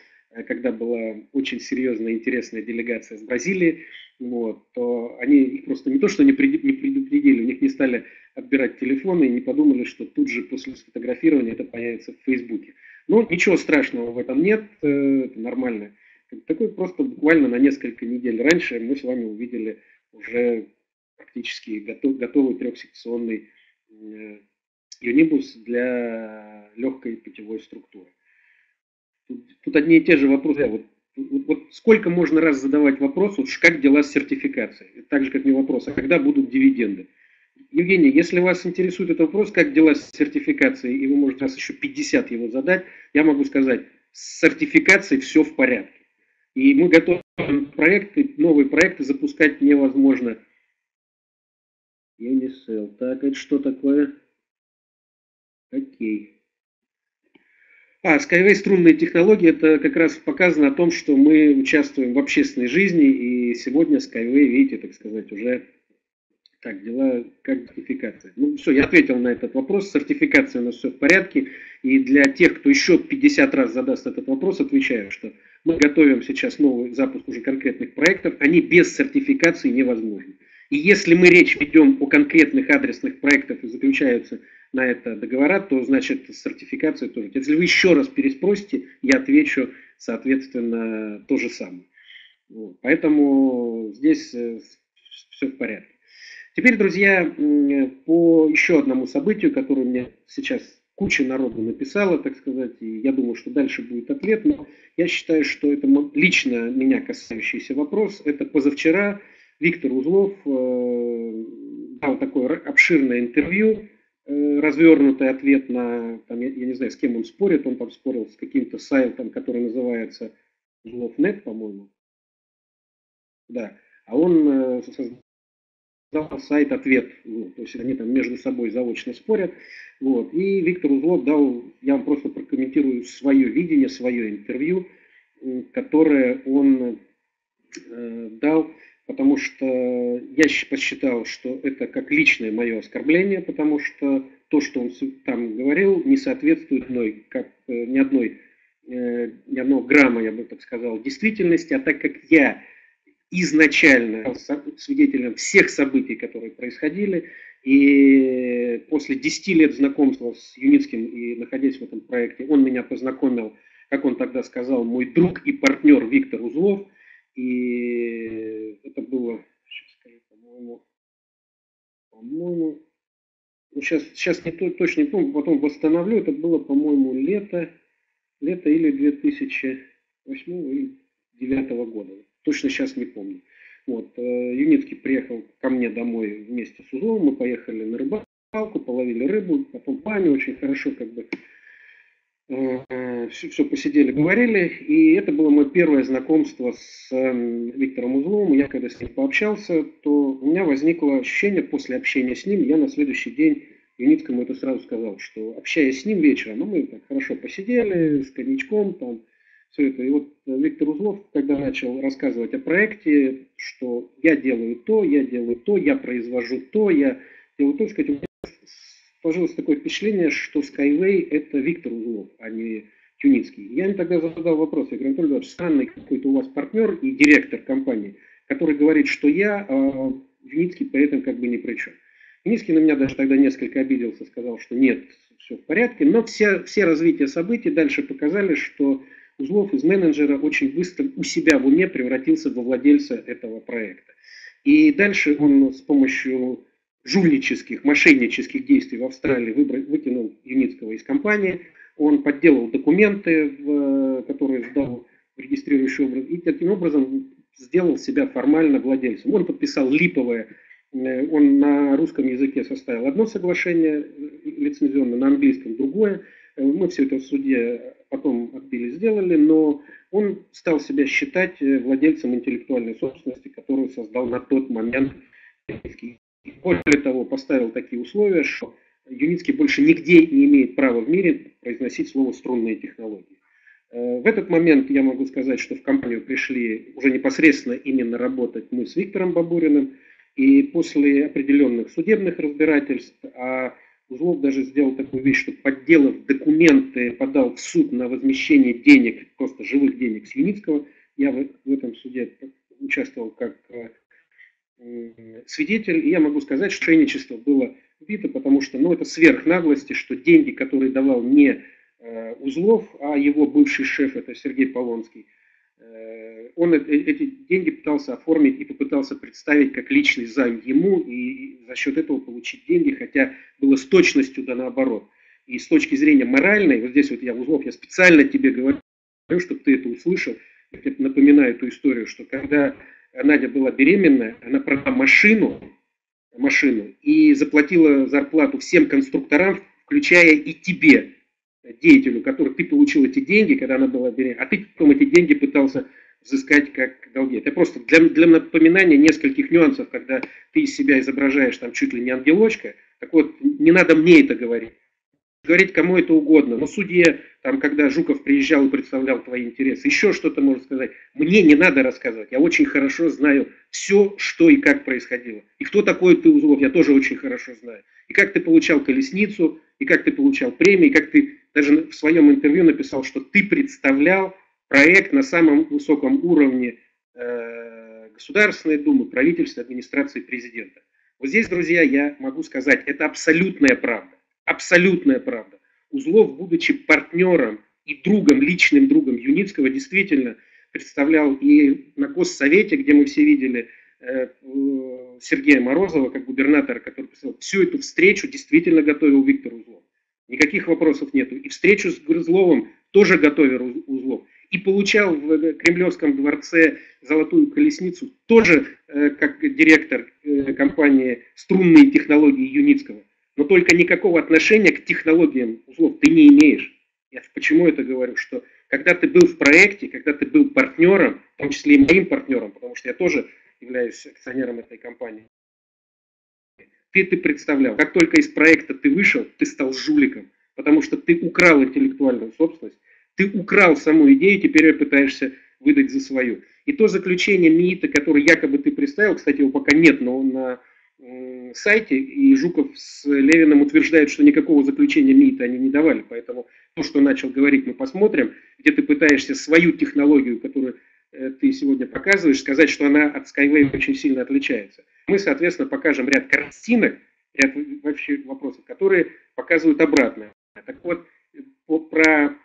когда была очень серьезная, интересная делегация из Бразилии, вот, то они их просто не то, что не предупредили, у них не стали отбирать телефоны и не подумали, что тут же после сфотографирования это появится в Фейсбуке. Но ничего страшного в этом нет, э, это нормально такой просто буквально на несколько недель раньше мы с вами увидели уже практически готов, готовый трехсекционный э, юнибус для легкой путевой структуры. Тут, одни и те же вопросы. Вот, вот, вот сколько можно раз задавать вопрос, вот как дела с сертификацией? Так же, как не вопрос, а когда будут дивиденды? Евгений, если вас интересует этот вопрос, как дела с сертификацией, и вы можете раз еще 50 его задать, я могу сказать, с сертификацией все в порядке. И мы готовим проекты, новые проекты запускать невозможно. Unicell. Так, это что такое? Окей. А, Skyway струнные технологии, это как раз показано о том, что мы участвуем в общественной жизни, и сегодня Skyway, видите, так сказать, уже так, дела как сертификация. Ну все, я ответил на этот вопрос. Сертификация у нас все в порядке. И для тех, кто еще 50 раз задаст этот вопрос, отвечаю, что мы готовим сейчас новый запуск уже конкретных проектов, они без сертификации невозможны. И если мы речь ведем о конкретных адресных проектах и заключаются на это договора, то значит сертификация тоже. Если вы еще раз переспросите, я отвечу, соответственно, то же самое. Вот. Поэтому здесь э, все в порядке. Теперь, друзья, по еще одному событию, которое мне сейчас куча народу написала, так сказать, и я думаю, что дальше будет ответ, но я считаю, что это лично меня касающийся вопрос. Это позавчера Виктор Узлов э, дал такое обширное интервью, развернутый ответ на, там, я, я не знаю, с кем он спорит, он там спорил с каким-то сайтом, который называется Узлов.нет, по-моему. Да. А он э, дал сайт ответ, ну, то есть они там между собой заочно спорят. Вот. И Виктор Узлов дал, я вам просто прокомментирую свое видение, свое интервью, которое он э, дал, потому что я посчитал, что это как личное мое оскорбление, потому что то, что он там говорил, не соответствует одной, как, э, ни одной э, ни одного грамма, я бы так сказал, действительности, а так как я изначально свидетелем всех событий, которые происходили. И после 10 лет знакомства с Юницким и находясь в этом проекте, он меня познакомил, как он тогда сказал, мой друг и партнер Виктор Узлов. И это было, сейчас скажу, по-моему, по-моему, ну, сейчас, сейчас не то, точно не помню, потом восстановлю, это было, по-моему, лето, лето или 2008 или 2009 года точно сейчас не помню. Вот, э, Юницкий приехал ко мне домой вместе с Узловым, мы поехали на рыбалку, половили рыбу, потом пами очень хорошо как бы все, все посидели, говорили, и это было мое первое знакомство с эм, Виктором Узловым. Я когда с ним пообщался, то у меня возникло ощущение после общения с ним, я на следующий день Юницкому это сразу сказал, что общаясь с ним вечером, ну, мы так хорошо посидели с коньячком, там, все это. И вот Виктор Узлов, когда начал рассказывать о проекте, что я делаю то, я делаю то, я произвожу то, я делаю то, сказать, у меня сложилось такое впечатление, что Skyway это Виктор Узлов, а не Тюницкий. Я им тогда задал вопрос, я говорю, Анатолий Иванович, странный какой-то у вас партнер и директор компании, который говорит, что я, а Юницкий при этом как бы ни при чем. Юницкий на меня даже тогда несколько обиделся, сказал, что нет, все в порядке, но все, все развития событий дальше показали, что Узлов из менеджера очень быстро у себя в уме превратился во владельца этого проекта. И дальше он с помощью жульнических, мошеннических действий в Австралии выкинул Юницкого из компании, он подделал документы, в, которые сдал в регистрирующий образ, и таким образом сделал себя формально владельцем. Он подписал липовое, э, он на русском языке составил одно соглашение э, лицензионное, на английском другое. Э, мы все это в суде потом отбили, сделали, но он стал себя считать владельцем интеллектуальной собственности, которую создал на тот момент и более того, поставил такие условия, что Юницкий больше нигде не имеет права в мире произносить слово «струнные технологии». Э, в этот момент я могу сказать, что в компанию пришли уже непосредственно именно работать мы с Виктором Бабуриным, и после определенных судебных разбирательств, а Узлов даже сделал такую вещь, что подделав документы, подал в суд на возмещение денег, просто живых денег с Юницкого. Я в, этом суде участвовал как э, свидетель, и я могу сказать, что шенничество было убито, потому что ну, это сверх наглости, что деньги, которые давал не э, Узлов, а его бывший шеф, это Сергей Полонский, э, он эти деньги пытался оформить и попытался представить как личный займ ему и за счет этого получить деньги, хотя было с точностью да наоборот. И с точки зрения моральной, вот здесь вот я, Узлов, я специально тебе говорю, чтобы ты это услышал, я напоминаю эту историю, что когда Надя была беременная, она продала машину, машину и заплатила зарплату всем конструкторам, включая и тебе, деятелю, который ты получил эти деньги, когда она была беременна, а ты потом эти деньги пытался взыскать как долги. Это просто для, для напоминания нескольких нюансов, когда ты из себя изображаешь там чуть ли не ангелочка. Так вот, не надо мне это говорить говорить кому это угодно, но судье, там, когда Жуков приезжал и представлял твои интересы, еще что-то может сказать. Мне не надо рассказывать, я очень хорошо знаю все, что и как происходило. И кто такой ты, Узлов, я тоже очень хорошо знаю. И как ты получал колесницу, и как ты получал премии, и как ты даже в своем интервью написал, что ты представлял проект на самом высоком уровне э, Государственной Думы, правительства, администрации президента. Вот здесь, друзья, я могу сказать, это абсолютная правда абсолютная правда. Узлов, будучи партнером и другом, личным другом Юницкого, действительно представлял и на Госсовете, где мы все видели э, Сергея Морозова, как губернатора, который писал, всю эту встречу действительно готовил Виктор Узлов. Никаких вопросов нету. И встречу с Грызловым тоже готовил Узлов. И получал в Кремлевском дворце золотую колесницу тоже э, как директор э, компании «Струнные технологии» Юницкого но только никакого отношения к технологиям узлов ты не имеешь. Я почему это говорю? Что когда ты был в проекте, когда ты был партнером, в том числе и моим партнером, потому что я тоже являюсь акционером этой компании, ты, ты представлял, как только из проекта ты вышел, ты стал жуликом, потому что ты украл интеллектуальную собственность, ты украл саму идею, теперь ее пытаешься выдать за свою. И то заключение МИИТа, которое якобы ты представил, кстати, его пока нет, но он на сайте, и Жуков с Левиным утверждают, что никакого заключения МИИТа они не давали. Поэтому то, что начал говорить, мы посмотрим, где ты пытаешься свою технологию, которую э, ты сегодня показываешь, сказать, что она от Skyway очень сильно отличается. Мы, соответственно, покажем ряд картинок, ряд вообще вопросов, которые показывают обратное. Так вот, про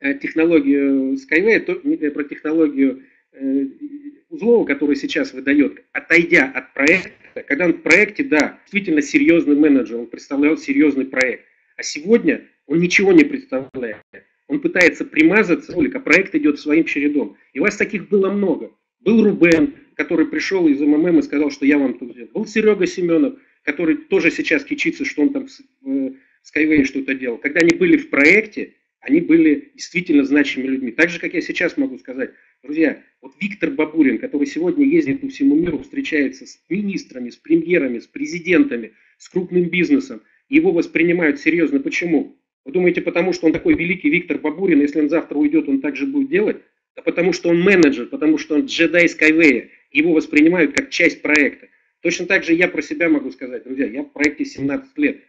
э, технологию Skyway, то, э, про технологию Узлова, который сейчас выдает, отойдя от проекта, когда он в проекте, да, действительно серьезный менеджер, он представлял серьезный проект. А сегодня он ничего не представляет. Он пытается примазаться, а проект идет своим чередом. И у вас таких было много. Был Рубен, который пришел из МММ и сказал, что я вам тут сделал. Был Серега Семенов, который тоже сейчас кичится, что он там в Skyway что-то делал. Когда они были в проекте, они были действительно значимыми людьми. Так же, как я сейчас могу сказать, друзья, вот Виктор Бабурин, который сегодня ездит по всему миру, встречается с министрами, с премьерами, с президентами, с крупным бизнесом, его воспринимают серьезно. Почему? Вы думаете, потому что он такой великий Виктор Бабурин, если он завтра уйдет, он также будет делать? Да потому что он менеджер, потому что он джедай Skyway. Его воспринимают как часть проекта. Точно так же я про себя могу сказать, друзья, я в проекте 17 лет.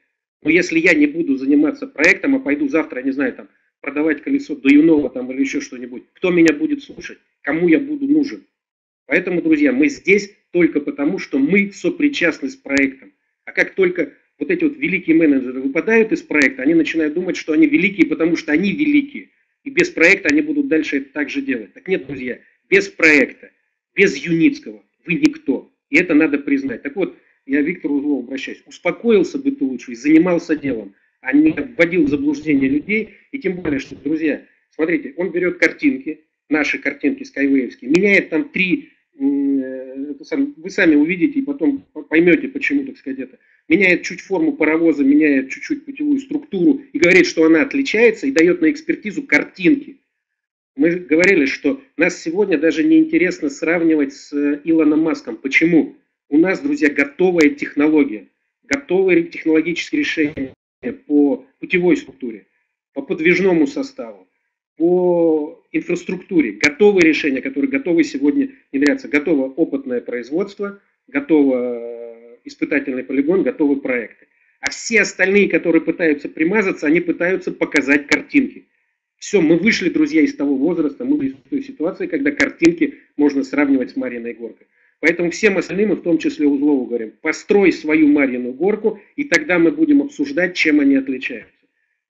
Но если я не буду заниматься проектом, а пойду завтра, не знаю, там, продавать колесо до Юнова там, или еще что-нибудь, кто меня будет слушать? Кому я буду нужен? Поэтому, друзья, мы здесь только потому, что мы сопричастны с проектом. А как только вот эти вот великие менеджеры выпадают из проекта, они начинают думать, что они великие, потому что они великие. И без проекта они будут дальше это так же делать. Так нет, друзья, без проекта, без Юницкого вы никто. И это надо признать. Так вот, я Виктору Узлову обращаюсь. Успокоился бы ты лучше и занимался делом, а не вводил в заблуждение людей. И тем более, что, друзья, смотрите, он берет картинки, наши картинки скайвеевские, меняет там три Э, вы сами увидите и потом поймете, почему, так сказать, это. Меняет чуть форму паровоза, меняет чуть-чуть путевую структуру и говорит, что она отличается и дает на экспертизу картинки. Мы говорили, что нас сегодня даже не интересно сравнивать с э, Илоном Маском. Почему? У нас, друзья, готовая технология, готовые технологические решения по путевой структуре, по подвижному составу, по инфраструктуре, готовые решения, которые готовы сегодня внедряться, готово опытное производство, готово э, испытательный полигон, готовы проекты. А все остальные, которые пытаются примазаться, они пытаются показать картинки. Все, мы вышли, друзья, из того возраста, мы в той ситуации, когда картинки можно сравнивать с Марьиной горкой. Поэтому всем остальным, и в том числе Узлову, говорим, построй свою Марьину горку, и тогда мы будем обсуждать, чем они отличаются.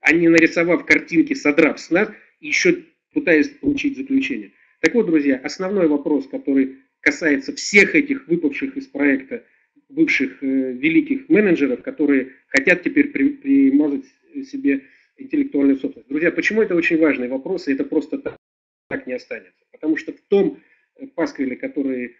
А не нарисовав картинки, содрав с нас, еще пытаясь получить заключение. Так вот, друзья, основной вопрос, который касается всех этих выпавших из проекта бывших э, великих менеджеров, которые хотят теперь при, примазать себе интеллектуальную собственность. Друзья, почему это очень важный вопрос, и это просто так, так не останется? Потому что в том э, пасквиле, который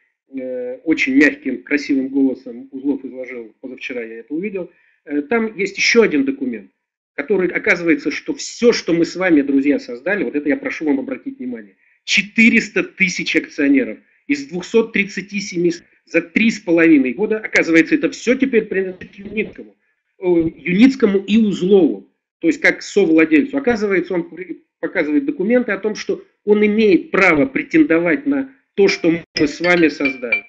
очень мягким, красивым голосом Узлов изложил позавчера, я это увидел, э, там есть еще один документ который оказывается, что все, что мы с вами, друзья, создали, вот это я прошу вам обратить внимание, 400 тысяч акционеров из 237 за три с половиной года, оказывается, это все теперь принадлежит Юницкому, Юницкому и Узлову, то есть как совладельцу. Оказывается, он показывает документы о том, что он имеет право претендовать на то, что мы с вами создали.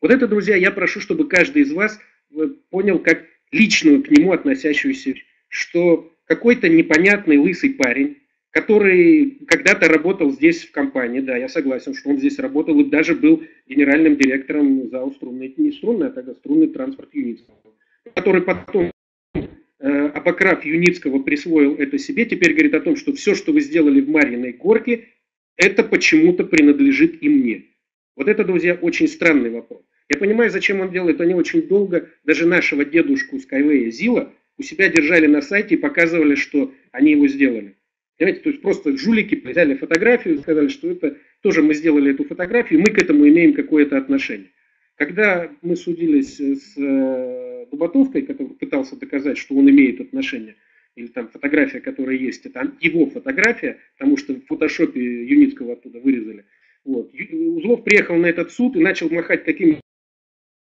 Вот это, друзья, я прошу, чтобы каждый из вас э, понял, как личную к нему относящуюся, что какой-то непонятный лысый парень, который когда-то работал здесь в компании, да, я согласен, что он здесь работал и даже был генеральным директором ЗАО «Струнный», не «Струнный», а тогда «Струнный транспорт Юницкого», который потом, э, обокрав Юницкого, присвоил это себе, теперь говорит о том, что все, что вы сделали в Марьиной горке, это почему-то принадлежит и мне. Вот это, друзья, очень странный вопрос. Я понимаю, зачем он делает. Они очень долго, даже нашего дедушку Skyway Зила, у себя держали на сайте и показывали, что они его сделали. Понимаете, то есть просто жулики взяли фотографию, сказали, что это тоже мы сделали эту фотографию, мы к этому имеем какое-то отношение. Когда мы судились с э, Дубатовкой, который пытался доказать, что он имеет отношение, или там фотография, которая есть, это его фотография, потому что в фотошопе Юницкого оттуда вырезали. Вот. Узлов приехал на этот суд и начал махать какими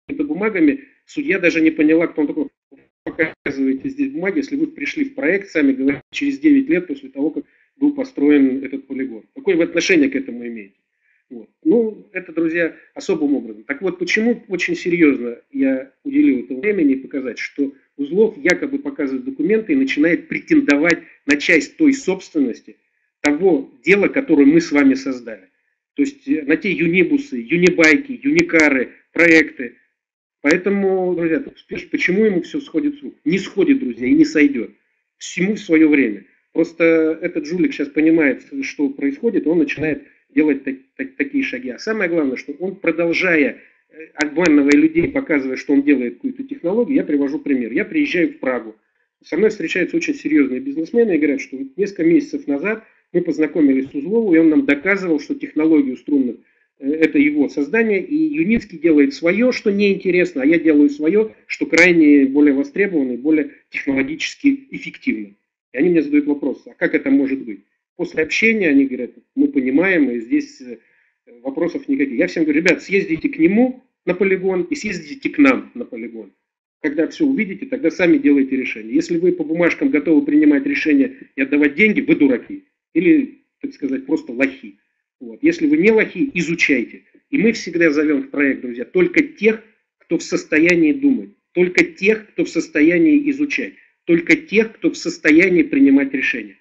бумагами, судья даже не поняла, кто он такой. Показываете здесь бумаги, если вы пришли в проект, сами говорите, через 9 лет после того, как был построен этот полигон. Какое вы отношение к этому имеете? Вот. Ну, это, друзья, особым образом. Так вот, почему очень серьезно я уделил это времени показать, что Узлов якобы показывает документы и начинает претендовать на часть той собственности, того дела, которое мы с вами создали. То есть э, на те юнибусы, юнибайки, юникары, проекты, Поэтому, друзья, почему ему все сходит с рук? Не сходит, друзья, и не сойдет. Всему в свое время. Просто этот жулик сейчас понимает, что происходит, он начинает делать так, так, такие шаги. А самое главное, что он, продолжая э, обманывая людей, показывая, что он делает какую-то технологию, я привожу пример. Я приезжаю в Прагу. Со мной встречаются очень серьезные бизнесмены и говорят, что несколько месяцев назад мы познакомились с Узловым, и он нам доказывал, что технологию струнных это его создание, и Юницкий делает свое, что неинтересно, а я делаю свое, что крайне более востребовано и более технологически эффективно. И они мне задают вопрос, а как это может быть? После общения они говорят, мы понимаем, и здесь э, вопросов никаких. Я всем говорю, ребят, съездите к нему на полигон и съездите к нам на полигон. Когда все увидите, тогда сами делайте решение. Если вы по бумажкам готовы принимать решения и отдавать деньги, вы дураки. Или, так сказать, просто лохи. Вот. Если вы не лохи, изучайте. И мы всегда зовем в проект, друзья, только тех, кто в состоянии думать, только тех, кто в состоянии изучать, только тех, кто в состоянии принимать решения.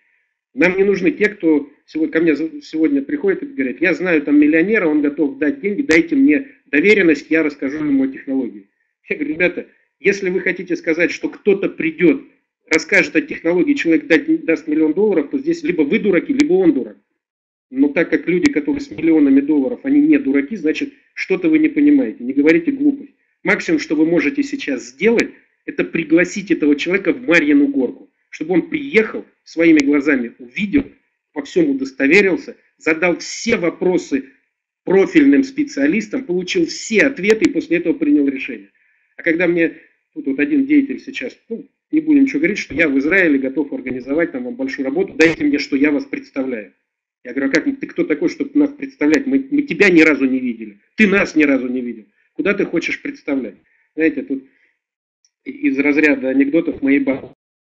Нам не нужны те, кто сегодня, ко мне сегодня приходит и говорит, я знаю там миллионера, он готов дать деньги, дайте мне доверенность, я расскажу ему о технологии. Я говорю, ребята, если вы хотите сказать, что кто-то придет, расскажет о технологии, человек дать, даст миллион долларов, то здесь либо вы дураки, либо он дурак. Но так как люди, которые с миллионами долларов, они не дураки, значит, что-то вы не понимаете, не говорите глупость. Максимум, что вы можете сейчас сделать, это пригласить этого человека в Марьину горку, чтобы он приехал, своими глазами увидел, во всем удостоверился, задал все вопросы профильным специалистам, получил все ответы и после этого принял решение. А когда мне тут вот один деятель сейчас, ну, не будем ничего говорить, что я в Израиле готов организовать там вам большую работу, дайте мне, что я вас представляю. Я говорю, а как ты кто такой, чтобы нас представлять? Мы, мы тебя ни разу не видели, ты нас ни разу не видел. Куда ты хочешь представлять? Знаете, тут из разряда анекдотов моей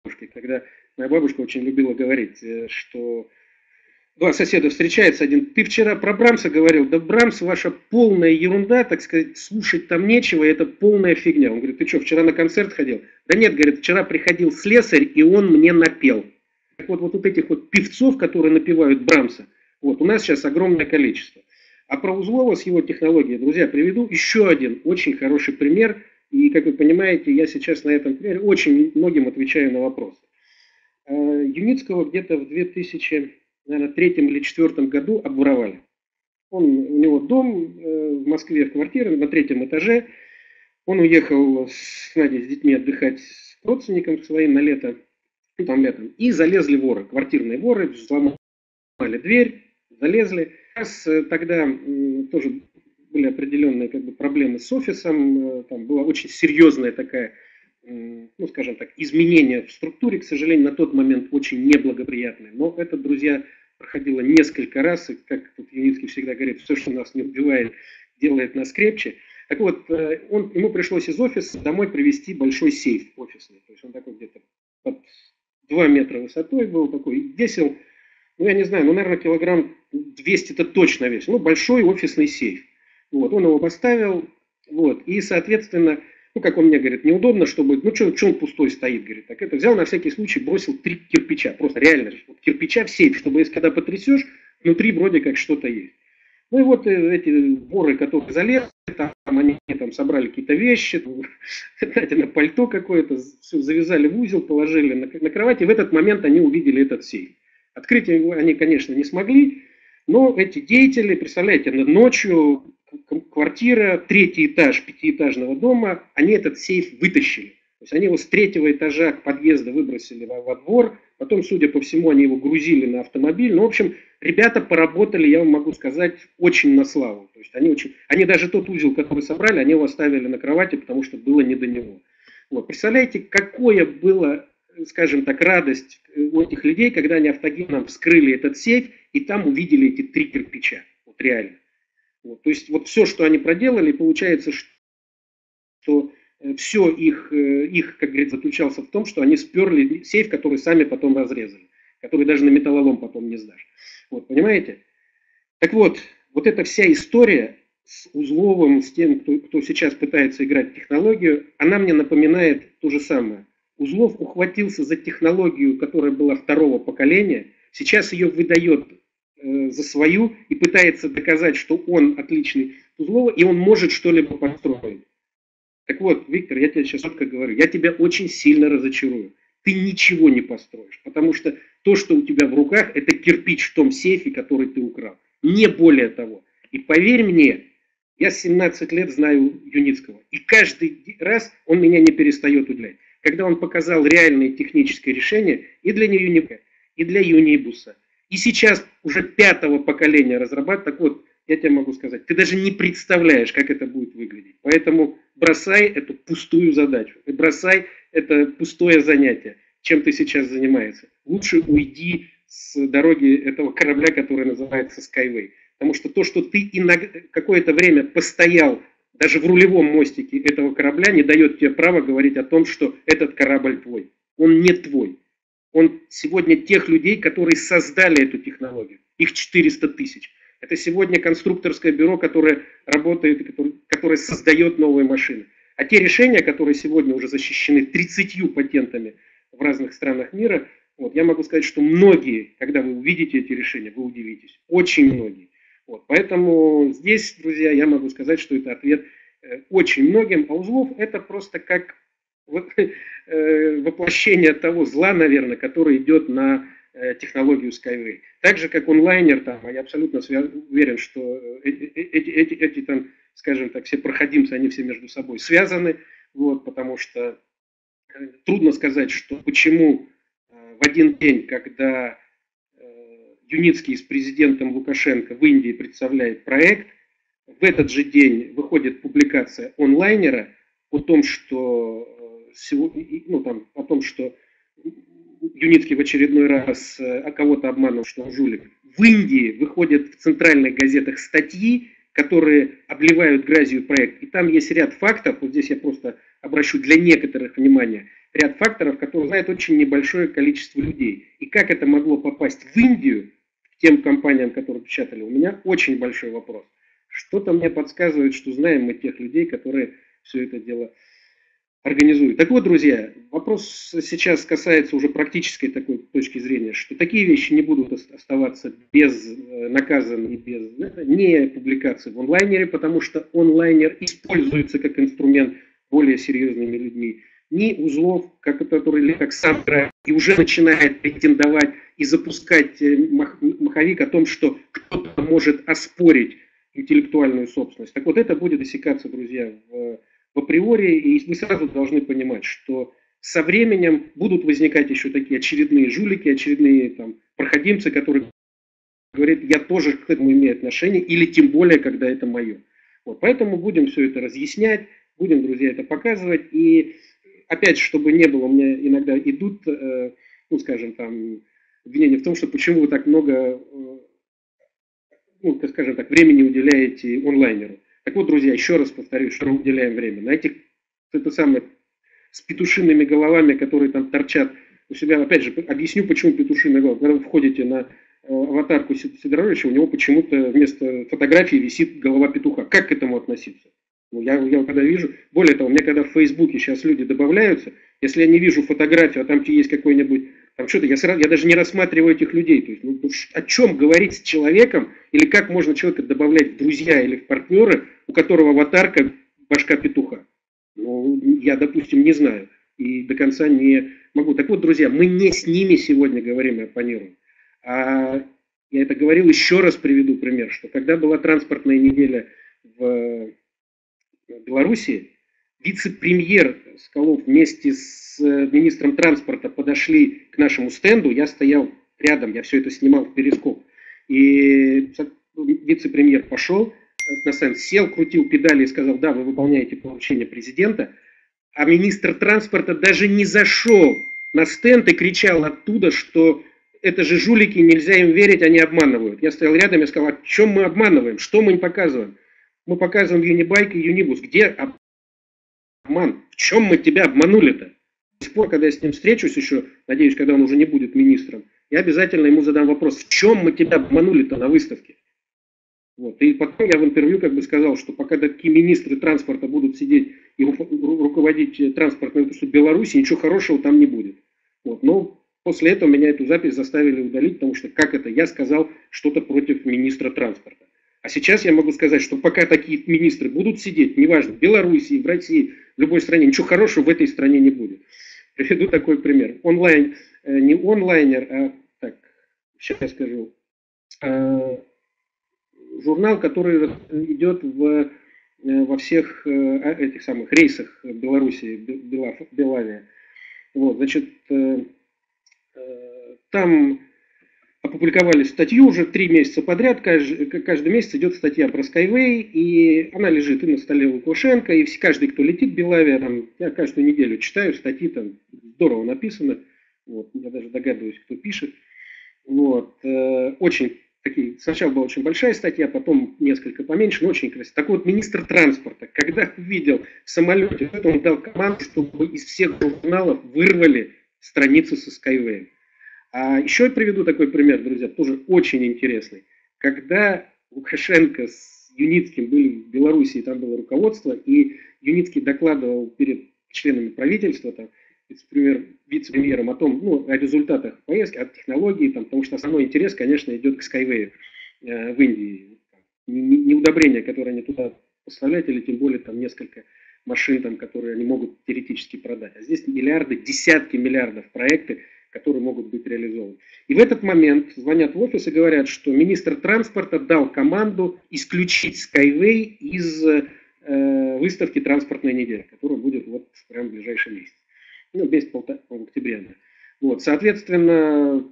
бабушки, когда моя бабушка очень любила говорить, э, что два соседа встречаются, один, ты вчера про Брамса говорил, да Брамс ваша полная ерунда, так сказать, слушать там нечего, это полная фигня. Он говорит, ты что, вчера на концерт ходил? Да нет, говорит, вчера приходил слесарь, и он мне напел. Так вот, вот, вот этих вот певцов, которые напевают Брамса, вот, у нас сейчас огромное количество. А про Узлова с его технологией, друзья, приведу еще один очень хороший пример. И, как вы понимаете, я сейчас на этом примере очень многим отвечаю на вопросы. Э, Юницкого где-то в 2000 наверное, третьем или четвертом году обворовали. Он, у него дом э, в Москве, в квартире на третьем этаже. Он уехал с Надей, с детьми отдыхать с родственником своим на лето, ну, там летом, и залезли воры, квартирные воры, взломали дверь, залезли. Раз э, тогда тоже были определенные как бы, проблемы с офисом, э, там была очень серьезная такая ну, скажем так, изменения в структуре, к сожалению, на тот момент очень неблагоприятные. Но это, друзья, проходило несколько раз, и, как тут Юницкий всегда говорит, все, что нас не убивает, делает нас крепче. Так вот, э, он, ему пришлось из офиса домой привезти большой сейф офисный. То есть он такой где-то под 2 метра высотой был такой, весил, ну я не знаю, ну, наверное, килограмм 200-то точно весил. Ну, большой офисный сейф. Вот, он его поставил, вот, и, соответственно, ну, как он мне говорит, неудобно, чтобы, ну, что, он пустой стоит, говорит, так это взял на всякий случай, бросил три кирпича, просто реально, вот кирпича в сейф, чтобы если когда потрясешь, внутри вроде как что-то есть. Ну и вот э, эти воры, которые залезли, там они там собрали какие-то вещи, там, на пальто какое-то, все завязали в узел, положили на, на кровать, и в этот момент они увидели этот сейф. Открыть его они, конечно, не смогли, но эти деятели, представляете, ночью квартира, третий этаж пятиэтажного дома, они этот сейф вытащили. То есть они его с третьего этажа к подъезду выбросили во, во двор, потом, судя по всему, они его грузили на автомобиль. Ну, в общем, ребята поработали, я вам могу сказать, очень на славу. То есть они, очень, они даже тот узел, который собрали, они его оставили на кровати, потому что было не до него. Вот. Представляете, какое было, скажем так, радость у этих людей, когда они автогеном вскрыли этот сейф и там увидели эти три кирпича. Вот реально. Вот, то есть вот все, что они проделали, получается, что э, все их, э, их, как говорится, заключался в том, что они сперли сейф, который сами потом разрезали, который даже на металлолом потом не сдашь. Вот, понимаете? Так вот, вот эта вся история с Узловым, с тем, кто, кто сейчас пытается играть в технологию, она мне напоминает то же самое. Узлов ухватился за технологию, которая была второго поколения, сейчас ее выдает за свою и пытается доказать, что он отличный Тузлова, и он может что-либо построить. Так вот, Виктор, я тебе сейчас четко говорю, я тебя очень сильно разочарую. Ты ничего не построишь, потому что то, что у тебя в руках, это кирпич в том сейфе, который ты украл. Не более того. И поверь мне, я 17 лет знаю Юницкого, и каждый раз он меня не перестает удивлять. Когда он показал реальное техническое решение и для Юника, и для Юнибуса, и сейчас уже пятого поколения разрабатывать. Так вот, я тебе могу сказать, ты даже не представляешь, как это будет выглядеть. Поэтому бросай эту пустую задачу. Бросай это пустое занятие, чем ты сейчас занимаешься. Лучше уйди с дороги этого корабля, который называется Skyway. Потому что то, что ты какое-то время постоял даже в рулевом мостике этого корабля не дает тебе права говорить о том, что этот корабль твой. Он не твой. Он сегодня тех людей, которые создали эту технологию. Их 400 тысяч. Это сегодня конструкторское бюро, которое работает, которое, создает новые машины. А те решения, которые сегодня уже защищены 30 патентами в разных странах мира, вот, я могу сказать, что многие, когда вы увидите эти решения, вы удивитесь. Очень многие. Вот, поэтому здесь, друзья, я могу сказать, что это ответ э, очень многим. А узлов это просто как э, воплощение того зла, наверное, который идет на э, технологию Skyway. Так же, как онлайнер, там, а я абсолютно уверен, что эти, эти, эти, эти там, скажем так, все проходимцы, они все между собой связаны, вот, потому что трудно сказать, что почему в один день, когда Юницкий с президентом Лукашенко в Индии представляет проект. В этот же день выходит публикация онлайнера о том, что э, ну, там, о том, что Юницкий в очередной раз э, кого-то обманул, что он жулик. В Индии выходят в центральных газетах статьи, которые обливают грязью проект. И там есть ряд фактов, вот здесь я просто обращу для некоторых внимания, ряд факторов, которые знает очень небольшое количество людей. И как это могло попасть в Индию, тем компаниям, которые печатали, у меня очень большой вопрос. Что-то мне подсказывает, что знаем мы тех людей, которые все это дело организуют. Так вот, друзья, вопрос сейчас касается уже практической такой точки зрения, что такие вещи не будут оставаться без э, наказанными, без не публикации в онлайнере, потому что онлайнер используется как инструмент более серьезными людьми ни узлов, как, который как сам и уже начинает претендовать и запускать э, маховик о том, что кто-то может оспорить интеллектуальную собственность. Так вот, это будет досекаться, друзья, в, в априори, и вы сразу должны понимать, что со временем будут возникать еще такие очередные жулики, очередные там, проходимцы, которые говорят, я тоже к этому имею отношение, или тем более, когда это мое. Вот, поэтому будем все это разъяснять, будем, друзья, это показывать, и опять, чтобы не было, у меня иногда идут, э, ну, скажем, там, обвинения в том, что почему вы так много, э, ну, скажем так, времени уделяете онлайнеру. Так вот, друзья, еще раз повторюсь, что мы уделяем время. На этих, это самое, с петушиными головами, которые там торчат у себя, опять же, объясню, почему петушиные головы. Когда вы входите на э, аватарку Сидоровича, у него почему-то вместо фотографии висит голова петуха. Как к этому относиться? Ну, я, я когда вижу, более того, мне когда в Фейсбуке сейчас люди добавляются, если я не вижу фотографию, а там есть какой-нибудь, там что-то, я, сразу, я даже не рассматриваю этих людей. То есть, ну, о чем говорить с человеком, или как можно человека добавлять в друзья или в партнеры, у которого аватарка башка петуха? Ну, я, допустим, не знаю и до конца не могу. Так вот, друзья, мы не с ними сегодня говорим и оппонируем. А я это говорил, еще раз приведу пример, что когда была транспортная неделя в Беларуси, вице-премьер Скалов вместе с э, министром транспорта подошли к нашему стенду, я стоял рядом, я все это снимал в перископ. И вице-премьер пошел на стенд, сел, крутил педали и сказал, да, вы выполняете поручение президента. А министр транспорта даже не зашел на стенд и кричал оттуда, что это же жулики, нельзя им верить, они обманывают. Я стоял рядом и сказал, о чем мы обманываем, что мы им показываем? Мы показываем Юнибайк и Юнибус. Где обман? В чем мы тебя обманули-то? До сих пор, когда я с ним встречусь еще, надеюсь, когда он уже не будет министром, я обязательно ему задам вопрос, в чем мы тебя обманули-то на выставке? Вот. И потом я в интервью как бы сказал, что пока такие министры транспорта будут сидеть и руководить транспортной отраслью Беларуси, ничего хорошего там не будет. Вот. Но после этого меня эту запись заставили удалить, потому что как это, я сказал что-то против министра транспорта. А сейчас я могу сказать, что пока такие министры будут сидеть, неважно, в Белоруссии, в России, любой стране, ничего хорошего в этой стране не будет. Приведу такой пример. Онлайн, э, не онлайнер, а так, сейчас скажу. Э, журнал, который идет в, э, во всех а, этих самых рейсах Беларуси, Белавия. Вот, значит, там опубликовали статью уже три месяца подряд, каждый, каждый месяц идет статья про Skyway, и она лежит и на столе Лукашенко, и каждый, кто летит Белавия, там, я каждую неделю читаю статьи, там здорово написано, вот, я даже догадываюсь, кто пишет. Вот, э, очень такие, сначала была очень большая статья, потом несколько поменьше, но очень красиво. Так вот, министр транспорта, когда увидел в самолете, он дал команду, чтобы из всех журналов вырвали страницу со Skyway. А еще приведу такой пример, друзья, тоже очень интересный. Когда Лукашенко с Юницким были в Беларуси, и там было руководство, и Юницкий докладывал перед членами правительства, там, вице-премьер, вице-премьером о том, ну, о результатах поездки, о технологии, там, потому что основной интерес, конечно, идет к Skyway э, в Индии. Не удобрения, которые они туда поставляют, или тем более там несколько машин, там, которые они могут теоретически продать. А здесь миллиарды, десятки миллиардов проекты, которые могут быть реализованы. И в этот момент звонят в офис и говорят, что министр транспорта дал команду исключить Skyway из э, выставки «Транспортная неделя», которая будет вот прямо в ближайший месяц ну, без октября. Вот, соответственно,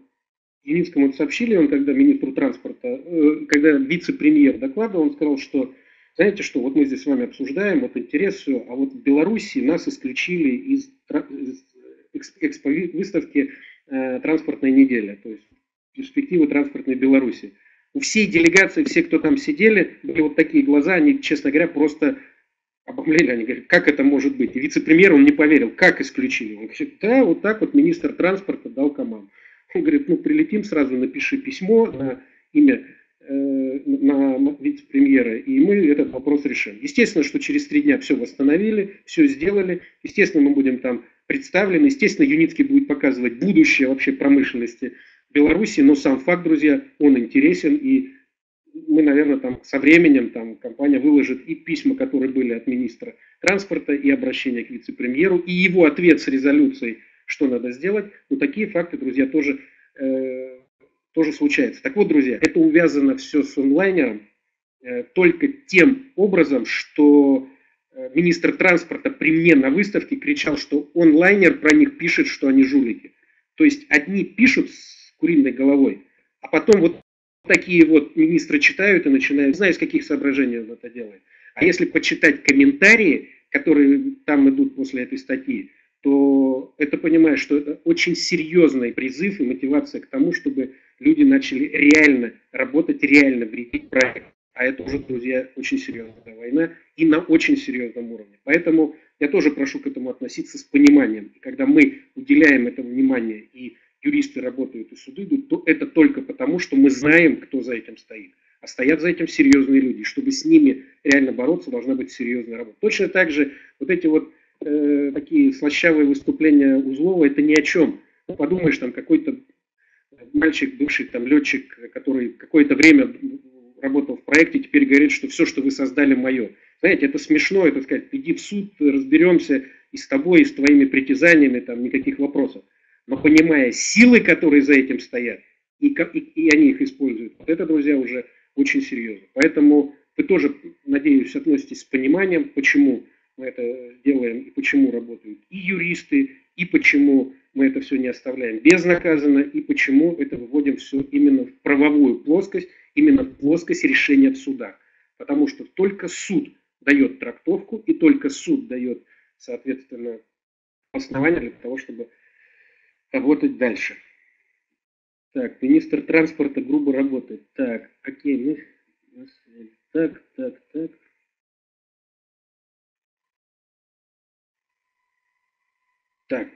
Юницкому это сообщили, он когда министру транспорта, э, когда вице-премьер докладывал, он сказал, что, знаете что, вот мы здесь с вами обсуждаем, вот интерес а вот в Беларуси нас исключили из, из экспо выставки э, «Транспортная неделя», то есть перспективы транспортной Беларуси. У всей делегации, все, кто там сидели, были вот такие глаза, они, честно говоря, просто обомлели, они говорят, как это может быть? И вице-премьер, он не поверил, как исключили? Он говорит, да, вот так вот министр транспорта дал команду. Он говорит, ну прилетим сразу, напиши письмо на имя э, на вице-премьера, и мы этот вопрос решим. Естественно, что через три дня все восстановили, все сделали. Естественно, мы будем там представлены. Естественно, Юницкий будет показывать будущее вообще промышленности Беларуси, но сам факт, друзья, он интересен, и мы, наверное, там со временем там, компания выложит и письма, которые были от министра транспорта, и обращение к вице-премьеру, и его ответ с резолюцией, что надо сделать. Но такие факты, друзья, тоже, э, тоже случаются. Так вот, друзья, это увязано все с онлайнером э, только тем образом, что министр транспорта при мне на выставке кричал, что онлайнер про них пишет, что они жулики. То есть одни пишут с куриной головой, а потом вот такие вот министры читают и начинают, не знаю, из каких соображений он это делает. А если почитать комментарии, которые там идут после этой статьи, то это понимаешь, что это очень серьезный призыв и мотивация к тому, чтобы люди начали реально работать, реально вредить проект. А это уже, друзья, очень серьезная война и на очень серьезном уровне. Поэтому я тоже прошу к этому относиться с пониманием. И когда мы уделяем этому внимание и юристы работают и суды идут, то это только потому, что мы знаем, кто за этим стоит. А стоят за этим серьезные люди. Чтобы с ними реально бороться, должна быть серьезная работа. Точно так же вот эти вот э, такие слащавые выступления Узлова, это ни о чем. Ну, подумаешь, там какой-то мальчик, бывший там летчик, который какое-то время работал в проекте, теперь говорит, что все, что вы создали, мое. Знаете, это смешно, это сказать, иди в суд, разберемся и с тобой, и с твоими притязаниями, там никаких вопросов но понимая силы, которые за этим стоят, и, и, и они их используют, вот это, друзья, уже очень серьезно. Поэтому вы тоже, надеюсь, относитесь с пониманием, почему мы это делаем и почему работают и юристы, и почему мы это все не оставляем безнаказанно, и почему это выводим все именно в правовую плоскость, именно в плоскость решения в судах. Потому что только суд дает трактовку, и только суд дает, соответственно, основания для того, чтобы работать дальше. Так, министр транспорта грубо работает. Так, окей, мы... Так, так, так. Так,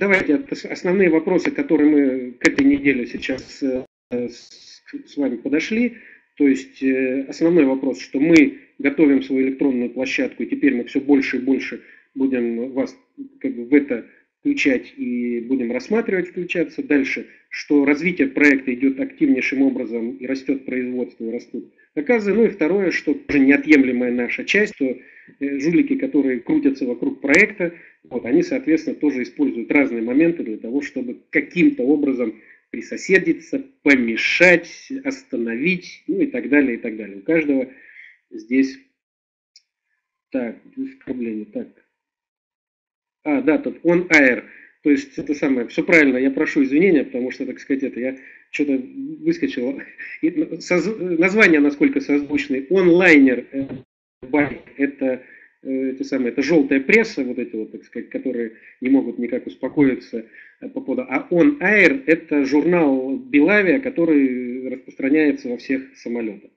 давайте основные вопросы, которые мы к этой неделе сейчас э, с, с вами подошли. То есть э, основной вопрос, что мы готовим свою электронную площадку, и теперь мы все больше и больше будем вас как бы в это включать и будем рассматривать включаться. Дальше, что развитие проекта идет активнейшим образом и растет производство, и растут заказы. Ну и второе, что тоже неотъемлемая наша часть, что э, жулики, которые крутятся вокруг проекта, вот, они, соответственно, тоже используют разные моменты для того, чтобы каким-то образом присоседиться, помешать, остановить, ну и так далее, и так далее. У каждого здесь... Так, оскорбление, так, а, да, тут on air. То есть это самое, все правильно, я прошу извинения, потому что, так сказать, это я что-то выскочил. Название, насколько созвучный, онлайнер э, байк, это э, это самое, это желтая пресса, вот эти вот, так сказать, которые не могут никак успокоиться э, по поводу. А On Air это журнал Белавия, который распространяется во всех самолетах.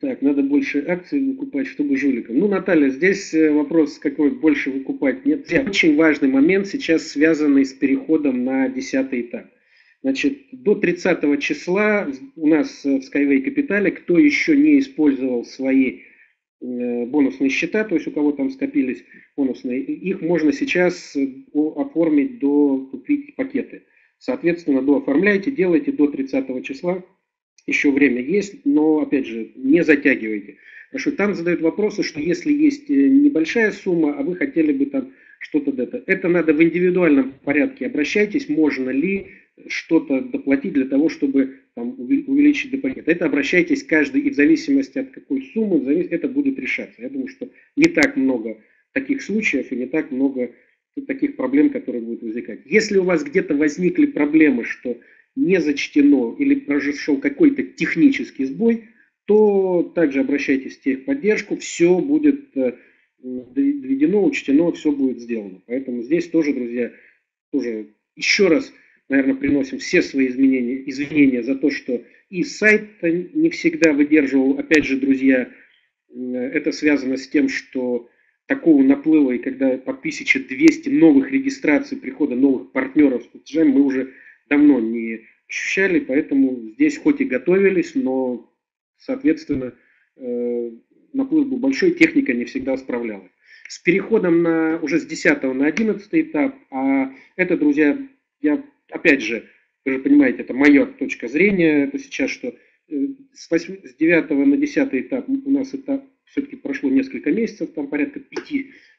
Так, надо больше акций выкупать, чтобы жуликам. Ну, Наталья, здесь э, вопрос, какой больше выкупать. Нет, очень важный момент сейчас связанный с переходом на 10 этап. Значит, до 30 числа у нас в Skyway Капитале, кто еще не использовал свои э, бонусные счета, то есть у кого там скопились бонусные, их можно сейчас э, оформить до, купить пакеты. Соответственно, дооформляйте, делайте до 30 числа, еще время есть, но, опять же, не затягивайте. Потому что там задают вопросы, что если есть э, небольшая сумма, а вы хотели бы там что-то это, это надо в индивидуальном порядке обращайтесь, можно ли что-то доплатить для того, чтобы там, увеличить депозит. Это обращайтесь каждый, и в зависимости от какой суммы, это будет решаться. Я думаю, что не так много таких случаев и не так много таких проблем, которые будут возникать. Если у вас где-то возникли проблемы, что не зачтено или произошел какой-то технический сбой, то также обращайтесь в техподдержку, все будет э, доведено, учтено, все будет сделано. Поэтому здесь тоже, друзья, тоже еще раз, наверное, приносим все свои изменения, извинения за то, что и сайт не всегда выдерживал. Опять же, друзья, это связано с тем, что такого наплыва, и когда по 1200 новых регистраций, прихода новых партнеров с платежами, мы уже давно не ощущали, поэтому здесь хоть и готовились, но, соответственно, э, наплыв был большой, техника не всегда справлялась. С переходом на, уже с 10 на 11 этап, а это, друзья, я, опять же, вы же понимаете, это моя точка зрения, это сейчас, что э, с, 8, с 9 на 10 этап у нас этап все-таки прошло несколько месяцев, там порядка 5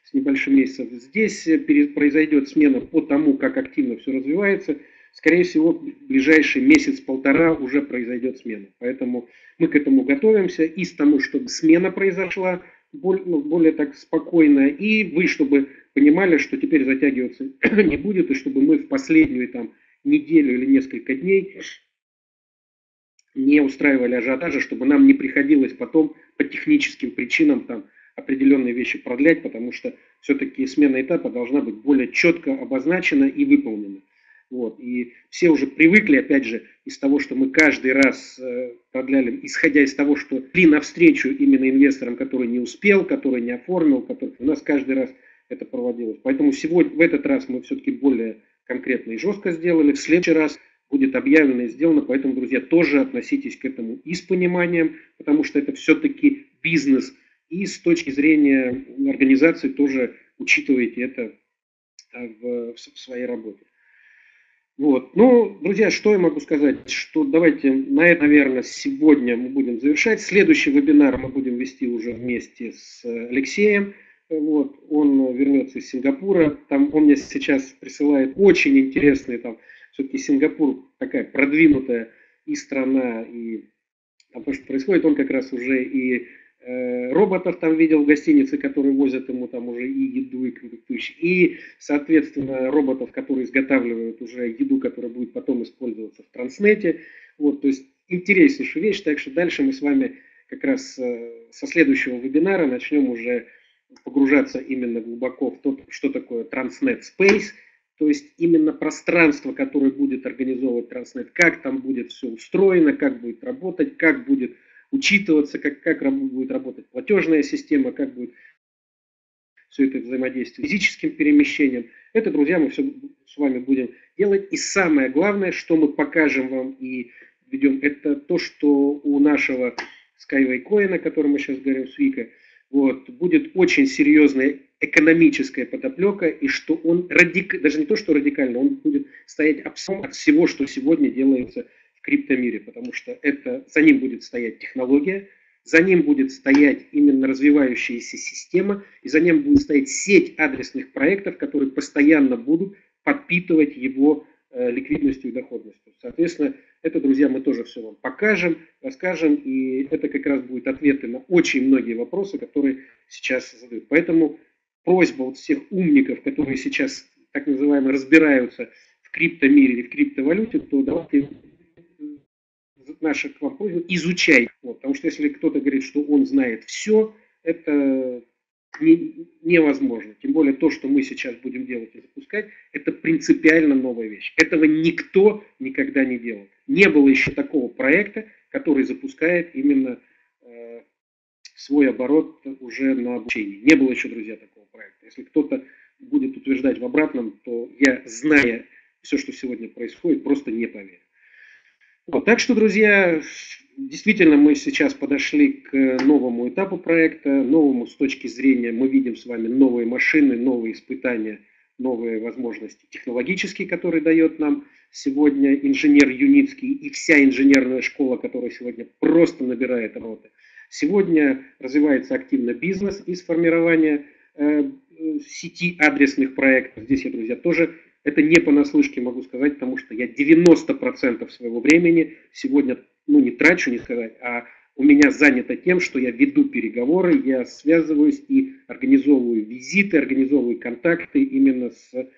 с небольшим месяцев. Здесь э, произойдет смена по тому, как активно все развивается – скорее всего, в ближайший месяц-полтора уже произойдет смена. Поэтому мы к этому готовимся и с тому, чтобы смена произошла более, ну, более так спокойно, и вы, чтобы понимали, что теперь затягиваться не будет, и чтобы мы в последнюю там неделю или несколько дней не устраивали ажиотажа, чтобы нам не приходилось потом по техническим причинам там определенные вещи продлять, потому что все-таки смена этапа должна быть более четко обозначена и выполнена. Вот. И все уже привыкли, опять же, из того, что мы каждый раз э, продляли, исходя из того, что шли навстречу именно инвесторам, который не успел, который не оформил, который... у нас каждый раз это проводилось. Поэтому сегодня, в этот раз мы все-таки более конкретно и жестко сделали. В следующий раз будет объявлено и сделано. Поэтому, друзья, тоже относитесь к этому и с пониманием, потому что это все-таки бизнес. И с точки зрения организации тоже учитывайте это э, в, в своей работе. Вот. Ну, друзья, что я могу сказать? Что давайте на это, наверное, сегодня мы будем завершать. Следующий вебинар мы будем вести уже вместе с Алексеем. Вот. Он вернется из Сингапура. Там он мне сейчас присылает очень интересные, там все-таки Сингапур такая продвинутая и страна, и там то, что происходит, он как раз уже и Э, роботов там видел в гостинице, которые возят ему там уже и еду, и комплектующие, и, соответственно, роботов, которые изготавливают уже еду, которая будет потом использоваться в транснете. Вот, то есть интереснейшая вещь, так что дальше мы с вами как раз э, со следующего вебинара начнем уже погружаться именно глубоко в то, что такое Transnet Space, то есть именно пространство, которое будет организовывать Transnet, как там будет все устроено, как будет работать, как будет учитываться, как, как будет работать платежная система, как будет все это взаимодействие физическим перемещением. Это, друзья, мы все с вами будем делать. И самое главное, что мы покажем вам и ведем, это то, что у нашего Skyway Coin, о котором мы сейчас говорим с Викой, вот, будет очень серьезная экономическая подоплека, и что он радик... даже не то, что радикально, он будет стоять абсолютно от всего, что сегодня делается в криптомире, потому что это, за ним будет стоять технология, за ним будет стоять именно развивающаяся система, и за ним будет стоять сеть адресных проектов, которые постоянно будут подпитывать его э, ликвидностью и доходностью. Соответственно, это, друзья, мы тоже все вам покажем, расскажем, и это как раз будет ответы на очень многие вопросы, которые сейчас задают. Поэтому просьба вот всех умников, которые сейчас так называемо разбираются в криптомире или в криптовалюте, то давайте наши к вам просьбы, изучай. Вот, потому что если кто-то говорит, что он знает все, это не, невозможно. Тем более то, что мы сейчас будем делать и запускать, это принципиально новая вещь. Этого никто никогда не делал. Не было еще такого проекта, который запускает именно э, свой оборот уже на обучении. Не было еще, друзья, такого проекта. Если кто-то будет утверждать в обратном, то я, зная все, что сегодня происходит, просто не поверю. Вот, так что, друзья, действительно мы сейчас подошли к новому этапу проекта, новому с точки зрения, мы видим с вами новые машины, новые испытания, новые возможности технологические, которые дает нам сегодня инженер Юницкий и вся инженерная школа, которая сегодня просто набирает работы. Сегодня развивается активно бизнес из формирования э, сети адресных проектов. Здесь я, друзья, тоже это не понаслышке могу сказать, потому что я 90% своего времени сегодня, ну не трачу, не сказать, а у меня занято тем, что я веду переговоры, я связываюсь и организовываю визиты, организовываю контакты именно с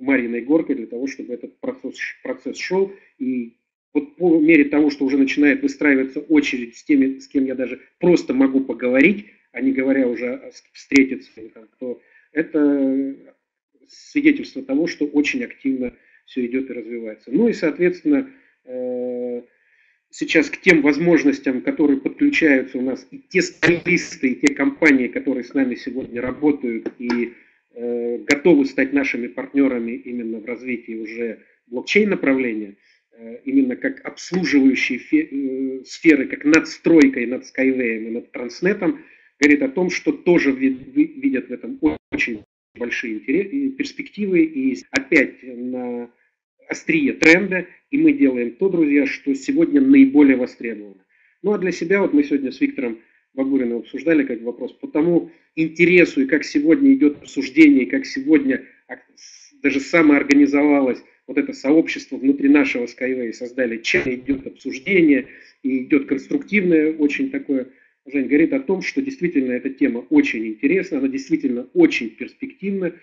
Мариной Горкой для того, чтобы этот процесс, процесс шел. И вот по мере того, что уже начинает выстраиваться очередь с теми, с кем я даже просто могу поговорить, а не говоря уже встретиться, кто, это свидетельство того, что очень активно все идет и развивается. Ну и, соответственно, э, сейчас к тем возможностям, которые подключаются у нас, и те специалисты, и те компании, которые с нами сегодня работают и э, готовы стать нашими партнерами именно в развитии уже блокчейн направления, э, именно как обслуживающие фе, сферы, как надстройкой над Skyway над Транснетом, говорит о том, что тоже видят в этом очень большие перспективы. И опять на острие тренда, и мы делаем то, друзья, что сегодня наиболее востребовано. Ну а для себя, вот мы сегодня с Виктором Багуриным обсуждали как вопрос по тому интересу, и как сегодня идет обсуждение, и как сегодня даже самоорганизовалось вот это сообщество внутри нашего Skyway, создали чат, идет обсуждение, и идет конструктивное очень такое Жень, говорит о том, что действительно эта тема очень интересна, она действительно очень перспективна.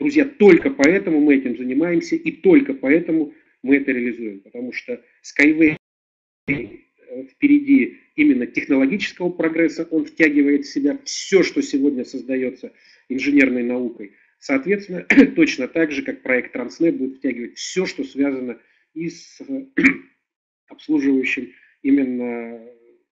Друзья, только поэтому мы этим занимаемся и только поэтому мы это реализуем. Потому что Skyway э, впереди именно технологического прогресса, он втягивает в себя все, что сегодня создается инженерной наукой. Соответственно, точно так же, как проект Transnet будет втягивать все, что связано и с обслуживающим именно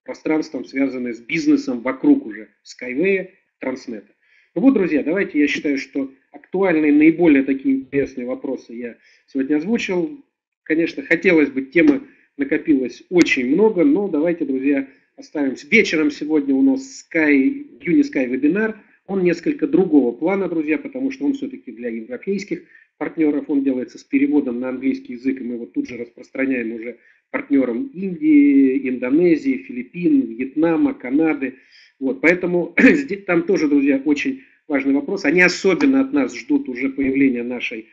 пространством, связанное с бизнесом вокруг уже Skyway, Транснета. Ну вот, друзья, давайте, я считаю, что актуальные, наиболее такие интересные вопросы я сегодня озвучил. Конечно, хотелось бы, темы накопилось очень много, но давайте, друзья, оставимся. Вечером сегодня у нас Sky, Unisky вебинар. Он несколько другого плана, друзья, потому что он все-таки для европейских партнеров. Он делается с переводом на английский язык, и мы его тут же распространяем уже партнерам Индии, Индонезии, Филиппин, Вьетнама, Канады. Вот, поэтому там тоже, друзья, очень важный вопрос. Они особенно от нас ждут уже появления нашей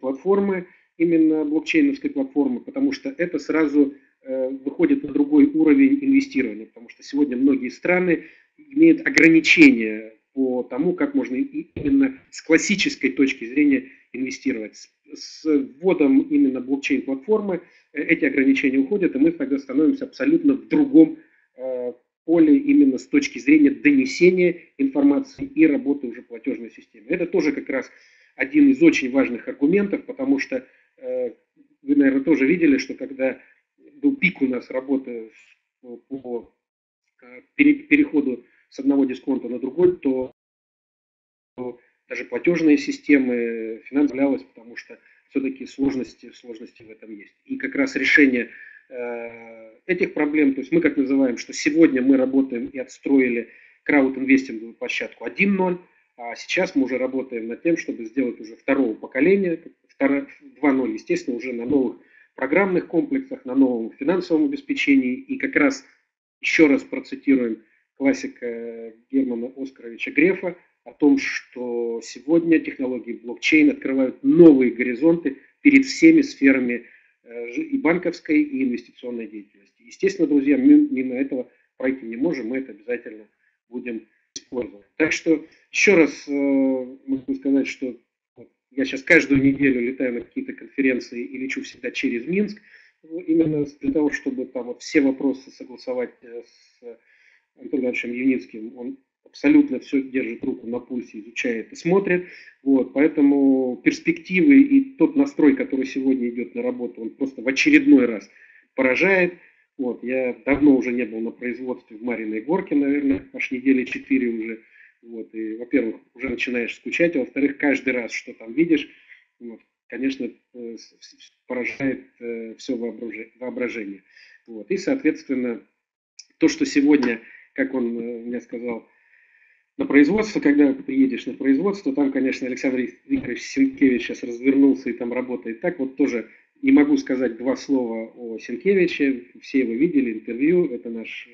платформы, именно блокчейновской платформы, потому что это сразу э, выходит на другой уровень инвестирования, потому что сегодня многие страны имеют ограничения по тому, как можно именно с классической точки зрения инвестировать. С вводом именно блокчейн-платформы э, эти ограничения уходят, и мы тогда становимся абсолютно в другом э, поле именно с точки зрения донесения информации и работы уже платежной системы. Это тоже как раз один из очень важных аргументов, потому что э, вы, наверное, тоже видели, что когда был пик у нас работы по переходу с одного дисконта на другой, то даже платежные системы финансовалось, потому что все-таки сложности, сложности в этом есть. И как раз решение э, этих проблем, то есть мы как называем, что сегодня мы работаем и отстроили крауд-инвестинговую площадку 1.0, а сейчас мы уже работаем над тем, чтобы сделать уже второго поколения, 2.0, естественно, уже на новых программных комплексах, на новом финансовом обеспечении. И как раз еще раз процитируем классика Германа Оскаровича Грефа – о том, что сегодня технологии блокчейн открывают новые горизонты перед всеми сферами э, и банковской, и инвестиционной деятельности. Естественно, друзья, мы мимо этого пройти не можем, мы это обязательно будем использовать. Так что еще раз э, могу сказать, что я сейчас каждую неделю летаю на какие-то конференции и лечу всегда через Минск, именно для того, чтобы там вот все вопросы согласовать э, с Антоном Ивановичем Юницким. Он абсолютно все держит руку на пульсе, изучает и смотрит. Вот, поэтому перспективы и тот настрой, который сегодня идет на работу, он просто в очередной раз поражает. Вот, я давно уже не был на производстве в Мариной Горке, наверное, аж недели четыре уже. Вот, и, во-первых, уже начинаешь скучать, а во-вторых, каждый раз, что там видишь, вот, конечно, э, поражает э, все воображение. Вот, и, соответственно, то, что сегодня, как он э, мне сказал, на производство, когда ты приедешь на производство, там, конечно, Александр Викторович Сенкевич сейчас развернулся и там работает так. Вот тоже не могу сказать два слова о Сенкевиче. Все его видели, интервью. Это наш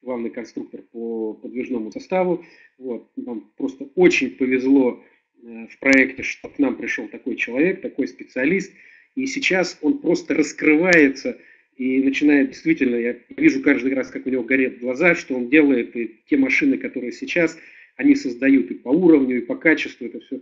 главный конструктор по подвижному составу. Вот. Нам просто очень повезло э, в проекте, что к нам пришел такой человек, такой специалист. И сейчас он просто раскрывается и начинает действительно, я вижу каждый раз, как у него горят глаза, что он делает, и те машины, которые сейчас они создают и по уровню, и по качеству, это все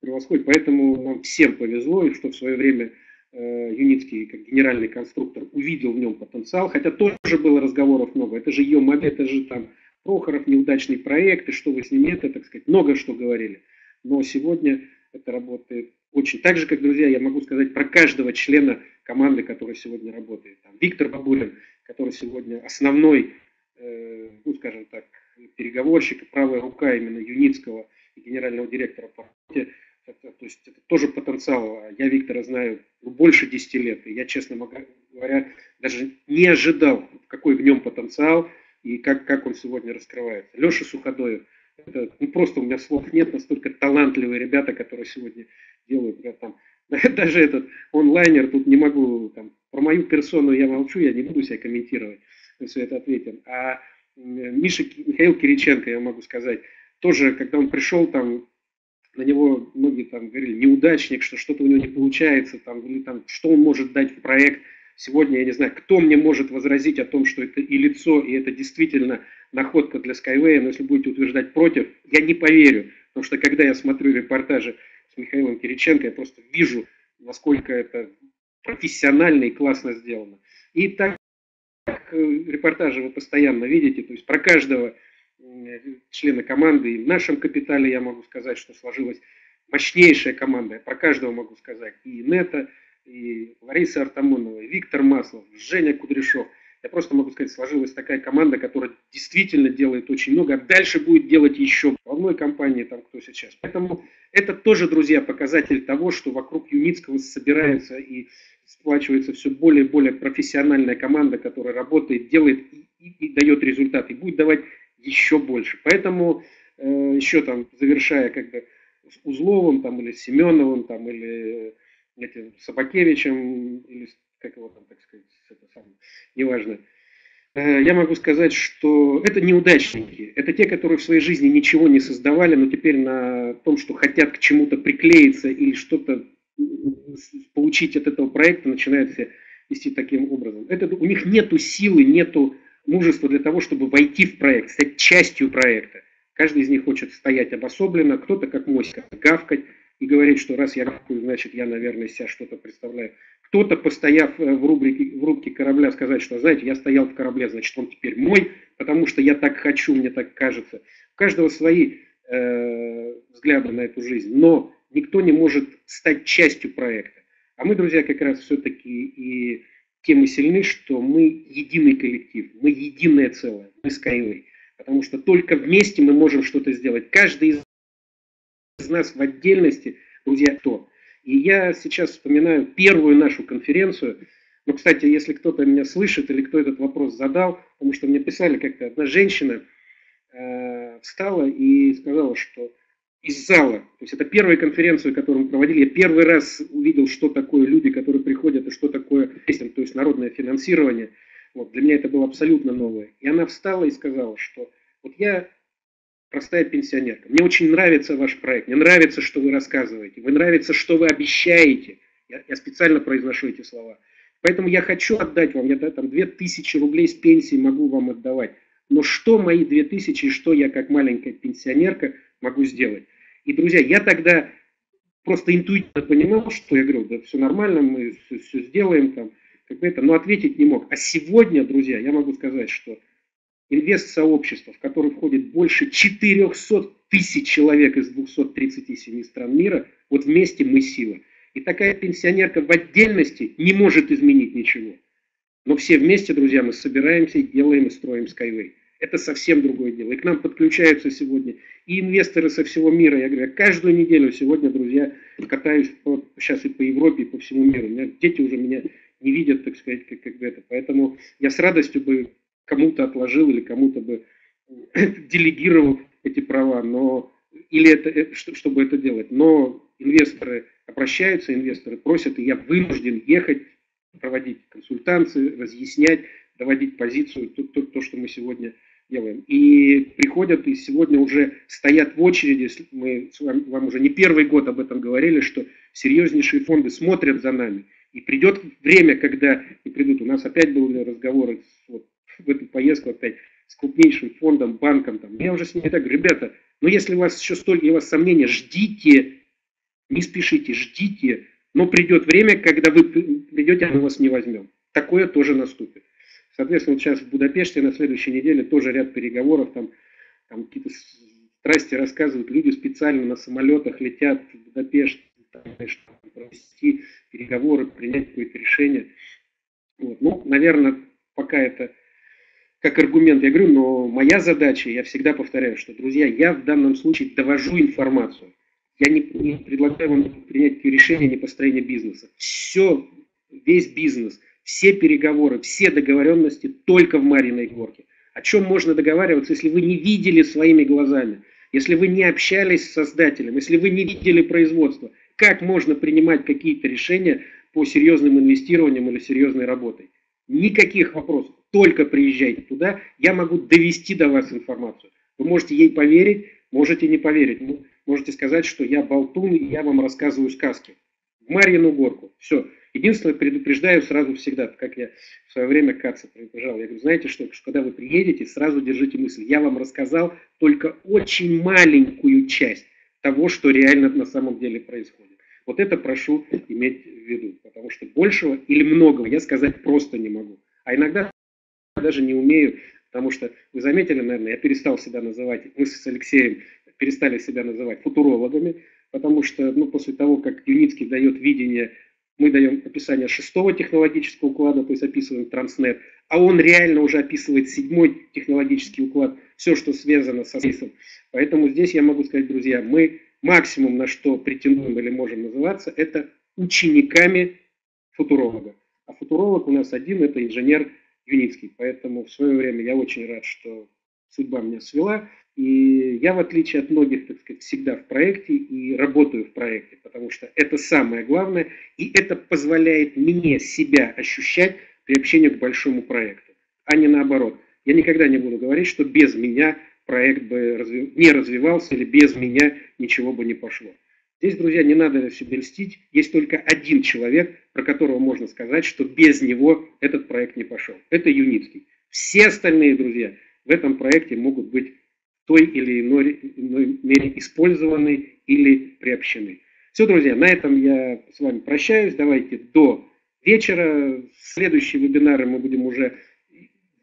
превосходит. Поэтому нам всем повезло, и что в свое время э, Юницкий, как генеральный конструктор, увидел в нем потенциал, хотя тоже было разговоров много. Это же ее модель, это же там Прохоров, неудачный проект, и что вы с ним это, так сказать, много что говорили. Но сегодня это работает очень. Так же, как, друзья, я могу сказать про каждого члена команды, который сегодня работает. Там, Виктор Бабурин, который сегодня основной, э, ну, скажем так, переговорщик правая рука именно Юницкого и генерального директора работе. Это, то есть это тоже потенциал. Я Виктора знаю больше 10 лет, и я, честно говоря, даже не ожидал, какой в нем потенциал и как, как он сегодня раскрывается. Леша Суходоев, это не просто у меня слов нет, настолько талантливые ребята, которые сегодня делают. Я, там, даже этот онлайнер, тут не могу, там, про мою персону я молчу, я не буду себя комментировать, все это ответим. А Миша Михаил Кириченко, я могу сказать, тоже, когда он пришел, там, на него многие там говорили, неудачник, что что-то у него не получается, там, или там, что он может дать в проект. Сегодня, я не знаю, кто мне может возразить о том, что это и лицо, и это действительно находка для Skyway, но если будете утверждать против, я не поверю, потому что когда я смотрю репортажи с Михаилом Кириченко, я просто вижу, насколько это профессионально и классно сделано. И так Э, репортажи вы постоянно видите, то есть про каждого члена команды, и в нашем капитале я могу сказать, что сложилась мощнейшая команда, я про каждого могу сказать, и Нета, и Лариса Артамонова, и Виктор Маслов, Женя Кудряшов. Я просто могу сказать, сложилась такая команда, которая действительно делает очень много, а дальше будет делать еще в одной компании, там кто сейчас. Поэтому это тоже, друзья, показатель того, что вокруг Юницкого собирается и сплачивается все более и более профессиональная команда, которая работает, делает и, и, и дает результат, и будет давать еще больше. Поэтому э, еще там, завершая как бы с Узловым там, или Семеновым, там, или этим Собакевичем, или как его там, так сказать, это самое, неважно. Э, я могу сказать, что это неудачники. Это те, которые в своей жизни ничего не создавали, но теперь на том, что хотят к чему-то приклеиться или что-то получить от этого проекта, начинают себя вести таким образом. Это, у них нету силы, нету мужества для того, чтобы войти в проект, стать частью проекта. Каждый из них хочет стоять обособленно, кто-то как моська, гавкать и говорить, что раз я гавкаю, значит я, наверное, себя что-то представляю. Кто-то, постояв э, в, рубрике, в рубке корабля, сказать, что, знаете, я стоял в корабле, значит, он теперь мой, потому что я так хочу, мне так кажется. У каждого свои э, взгляды на эту жизнь. Но никто не может стать частью проекта. А мы, друзья, как раз все-таки и тем и сильны, что мы единый коллектив, мы единое целое, мы Skyway. Потому что только вместе мы можем что-то сделать. Каждый из нас в отдельности, друзья, кто. И я сейчас вспоминаю первую нашу конференцию. Ну, кстати, если кто-то меня слышит или кто этот вопрос задал, потому что мне писали как-то одна женщина э, встала и сказала, что из зала. То есть это первая конференция, которую мы проводили. Я первый раз увидел, что такое люди, которые приходят, и что такое то есть народное финансирование. Вот, для меня это было абсолютно новое. И она встала и сказала, что вот я простая пенсионерка. Мне очень нравится ваш проект, мне нравится, что вы рассказываете, мне нравится, что вы обещаете. Я, я специально произношу эти слова. Поэтому я хочу отдать вам, я да, там 2000 рублей с пенсии могу вам отдавать. Но что мои 2000 и что я как маленькая пенсионерка могу сделать? И, друзья, я тогда просто интуитивно понимал, что я говорю, да все нормально, мы все, все сделаем, там, как это, но ответить не мог. А сегодня, друзья, я могу сказать, что инвест-сообщество, в которое входит больше 400 тысяч человек из 237 стран мира, вот вместе мы сила. И такая пенсионерка в отдельности не может изменить ничего. Но все вместе, друзья, мы собираемся, делаем и строим Skyway. Это совсем другое дело. И к нам подключаются сегодня и инвесторы со всего мира. Я говорю, я каждую неделю сегодня, друзья, катаюсь по, сейчас и по Европе, и по всему миру. У меня дети уже меня не видят, так сказать, как, как это. Поэтому я с радостью бы кому-то отложил или кому-то бы делегировал эти права, но или это, э, чтобы это делать. Но инвесторы обращаются, инвесторы просят, и я вынужден ехать, проводить консультации, разъяснять, доводить позицию, то, то, то что мы сегодня делаем. И приходят, и сегодня уже стоят в очереди, мы с вам уже не первый год об этом говорили, что серьезнейшие фонды смотрят за нами. И придет время, когда и придут. У нас опять были разговоры вот, в эту поездку опять с крупнейшим фондом, банком. Там. Я уже с ними так, говорю, ребята, но если у вас еще столько, у вас сомнения, ждите, не спешите, ждите. Но придет время, когда вы придете, а мы вас не возьмем. Такое тоже наступит. Соответственно, вот сейчас в Будапеште на следующей неделе тоже ряд переговоров, там, там какие-то страсти рассказывают, люди специально на самолетах летят в Будапешт, там, чтобы провести переговоры, принять какое-то решение. Вот. Ну, наверное, пока это как аргумент, я говорю, но моя задача, я всегда повторяю, что, друзья, я в данном случае довожу информацию. Я не, не предлагаю вам принять решение не построения бизнеса. Все, весь бизнес – все переговоры, все договоренности только в Мариной горке. О чем можно договариваться, если вы не видели своими глазами, если вы не общались с создателем, если вы не видели производство? Как можно принимать какие-то решения по серьезным инвестированиям или серьезной работой? Никаких вопросов. Только приезжайте туда, я могу довести до вас информацию. Вы можете ей поверить, можете не поверить. Ну, можете сказать, что я болтун, и я вам рассказываю сказки. В Марьину горку. Все. Единственное, предупреждаю сразу всегда, как я в свое время Каца предупреждал, я говорю, знаете что, когда вы приедете, сразу держите мысль, я вам рассказал только очень маленькую часть того, что реально на самом деле происходит. Вот это прошу иметь в виду, потому что большего или многого я сказать просто не могу. А иногда даже не умею, потому что вы заметили, наверное, я перестал себя называть, мы с Алексеем перестали себя называть футурологами, потому что ну, после того, как Юницкий дает видение мы даем описание шестого технологического уклада, то есть описываем Транснет, а он реально уже описывает седьмой технологический уклад, все, что связано со СИСом. Поэтому здесь я могу сказать, друзья, мы максимум, на что претендуем или можем называться, это учениками футуролога. А футуролог у нас один, это инженер Юницкий. Поэтому в свое время я очень рад, что судьба меня свела. И я, в отличие от многих, так сказать, всегда в проекте и работаю в проекте, потому что это самое главное, и это позволяет мне себя ощущать при общении к большому проекту, а не наоборот. Я никогда не буду говорить, что без меня проект бы не развивался или без меня ничего бы не пошло. Здесь, друзья, не надо себе льстить. Есть только один человек, про которого можно сказать, что без него этот проект не пошел. Это Юницкий. Все остальные, друзья, в этом проекте могут быть той или иной, иной мере использованы или приобщены. Все, друзья, на этом я с вами прощаюсь. Давайте до вечера. Следующие вебинары мы будем уже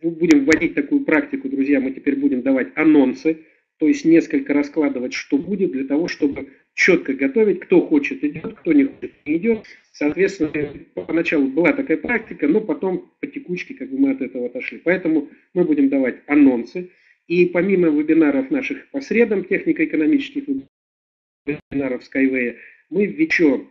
будем вводить такую практику, друзья. Мы теперь будем давать анонсы, то есть несколько раскладывать, что будет, для того, чтобы четко готовить, кто хочет идет, кто не хочет не идет. Соответственно, поначалу была такая практика, но потом по текучке как бы мы от этого отошли. Поэтому мы будем давать анонсы. И помимо вебинаров наших по средам, технико-экономических вебинаров Skyway, мы ввечем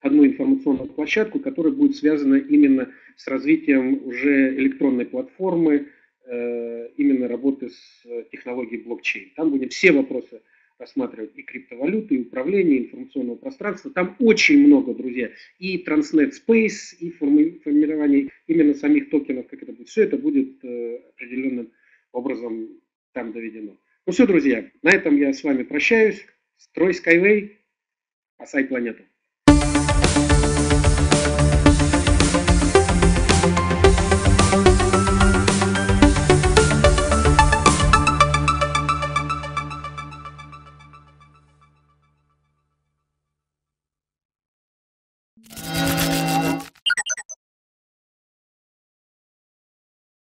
одну информационную площадку, которая будет связана именно с развитием уже электронной платформы, э, именно работы с технологией блокчейн. Там будем все вопросы рассматривать и криптовалюты, и управление, и информационного пространства. Там очень много, друзья, и Transnet Space, и формирование именно самих токенов, как это будет. Все это будет э, определенным образом там доведено. Ну все, друзья, на этом я с вами прощаюсь. Строй Skyway, спасай планету.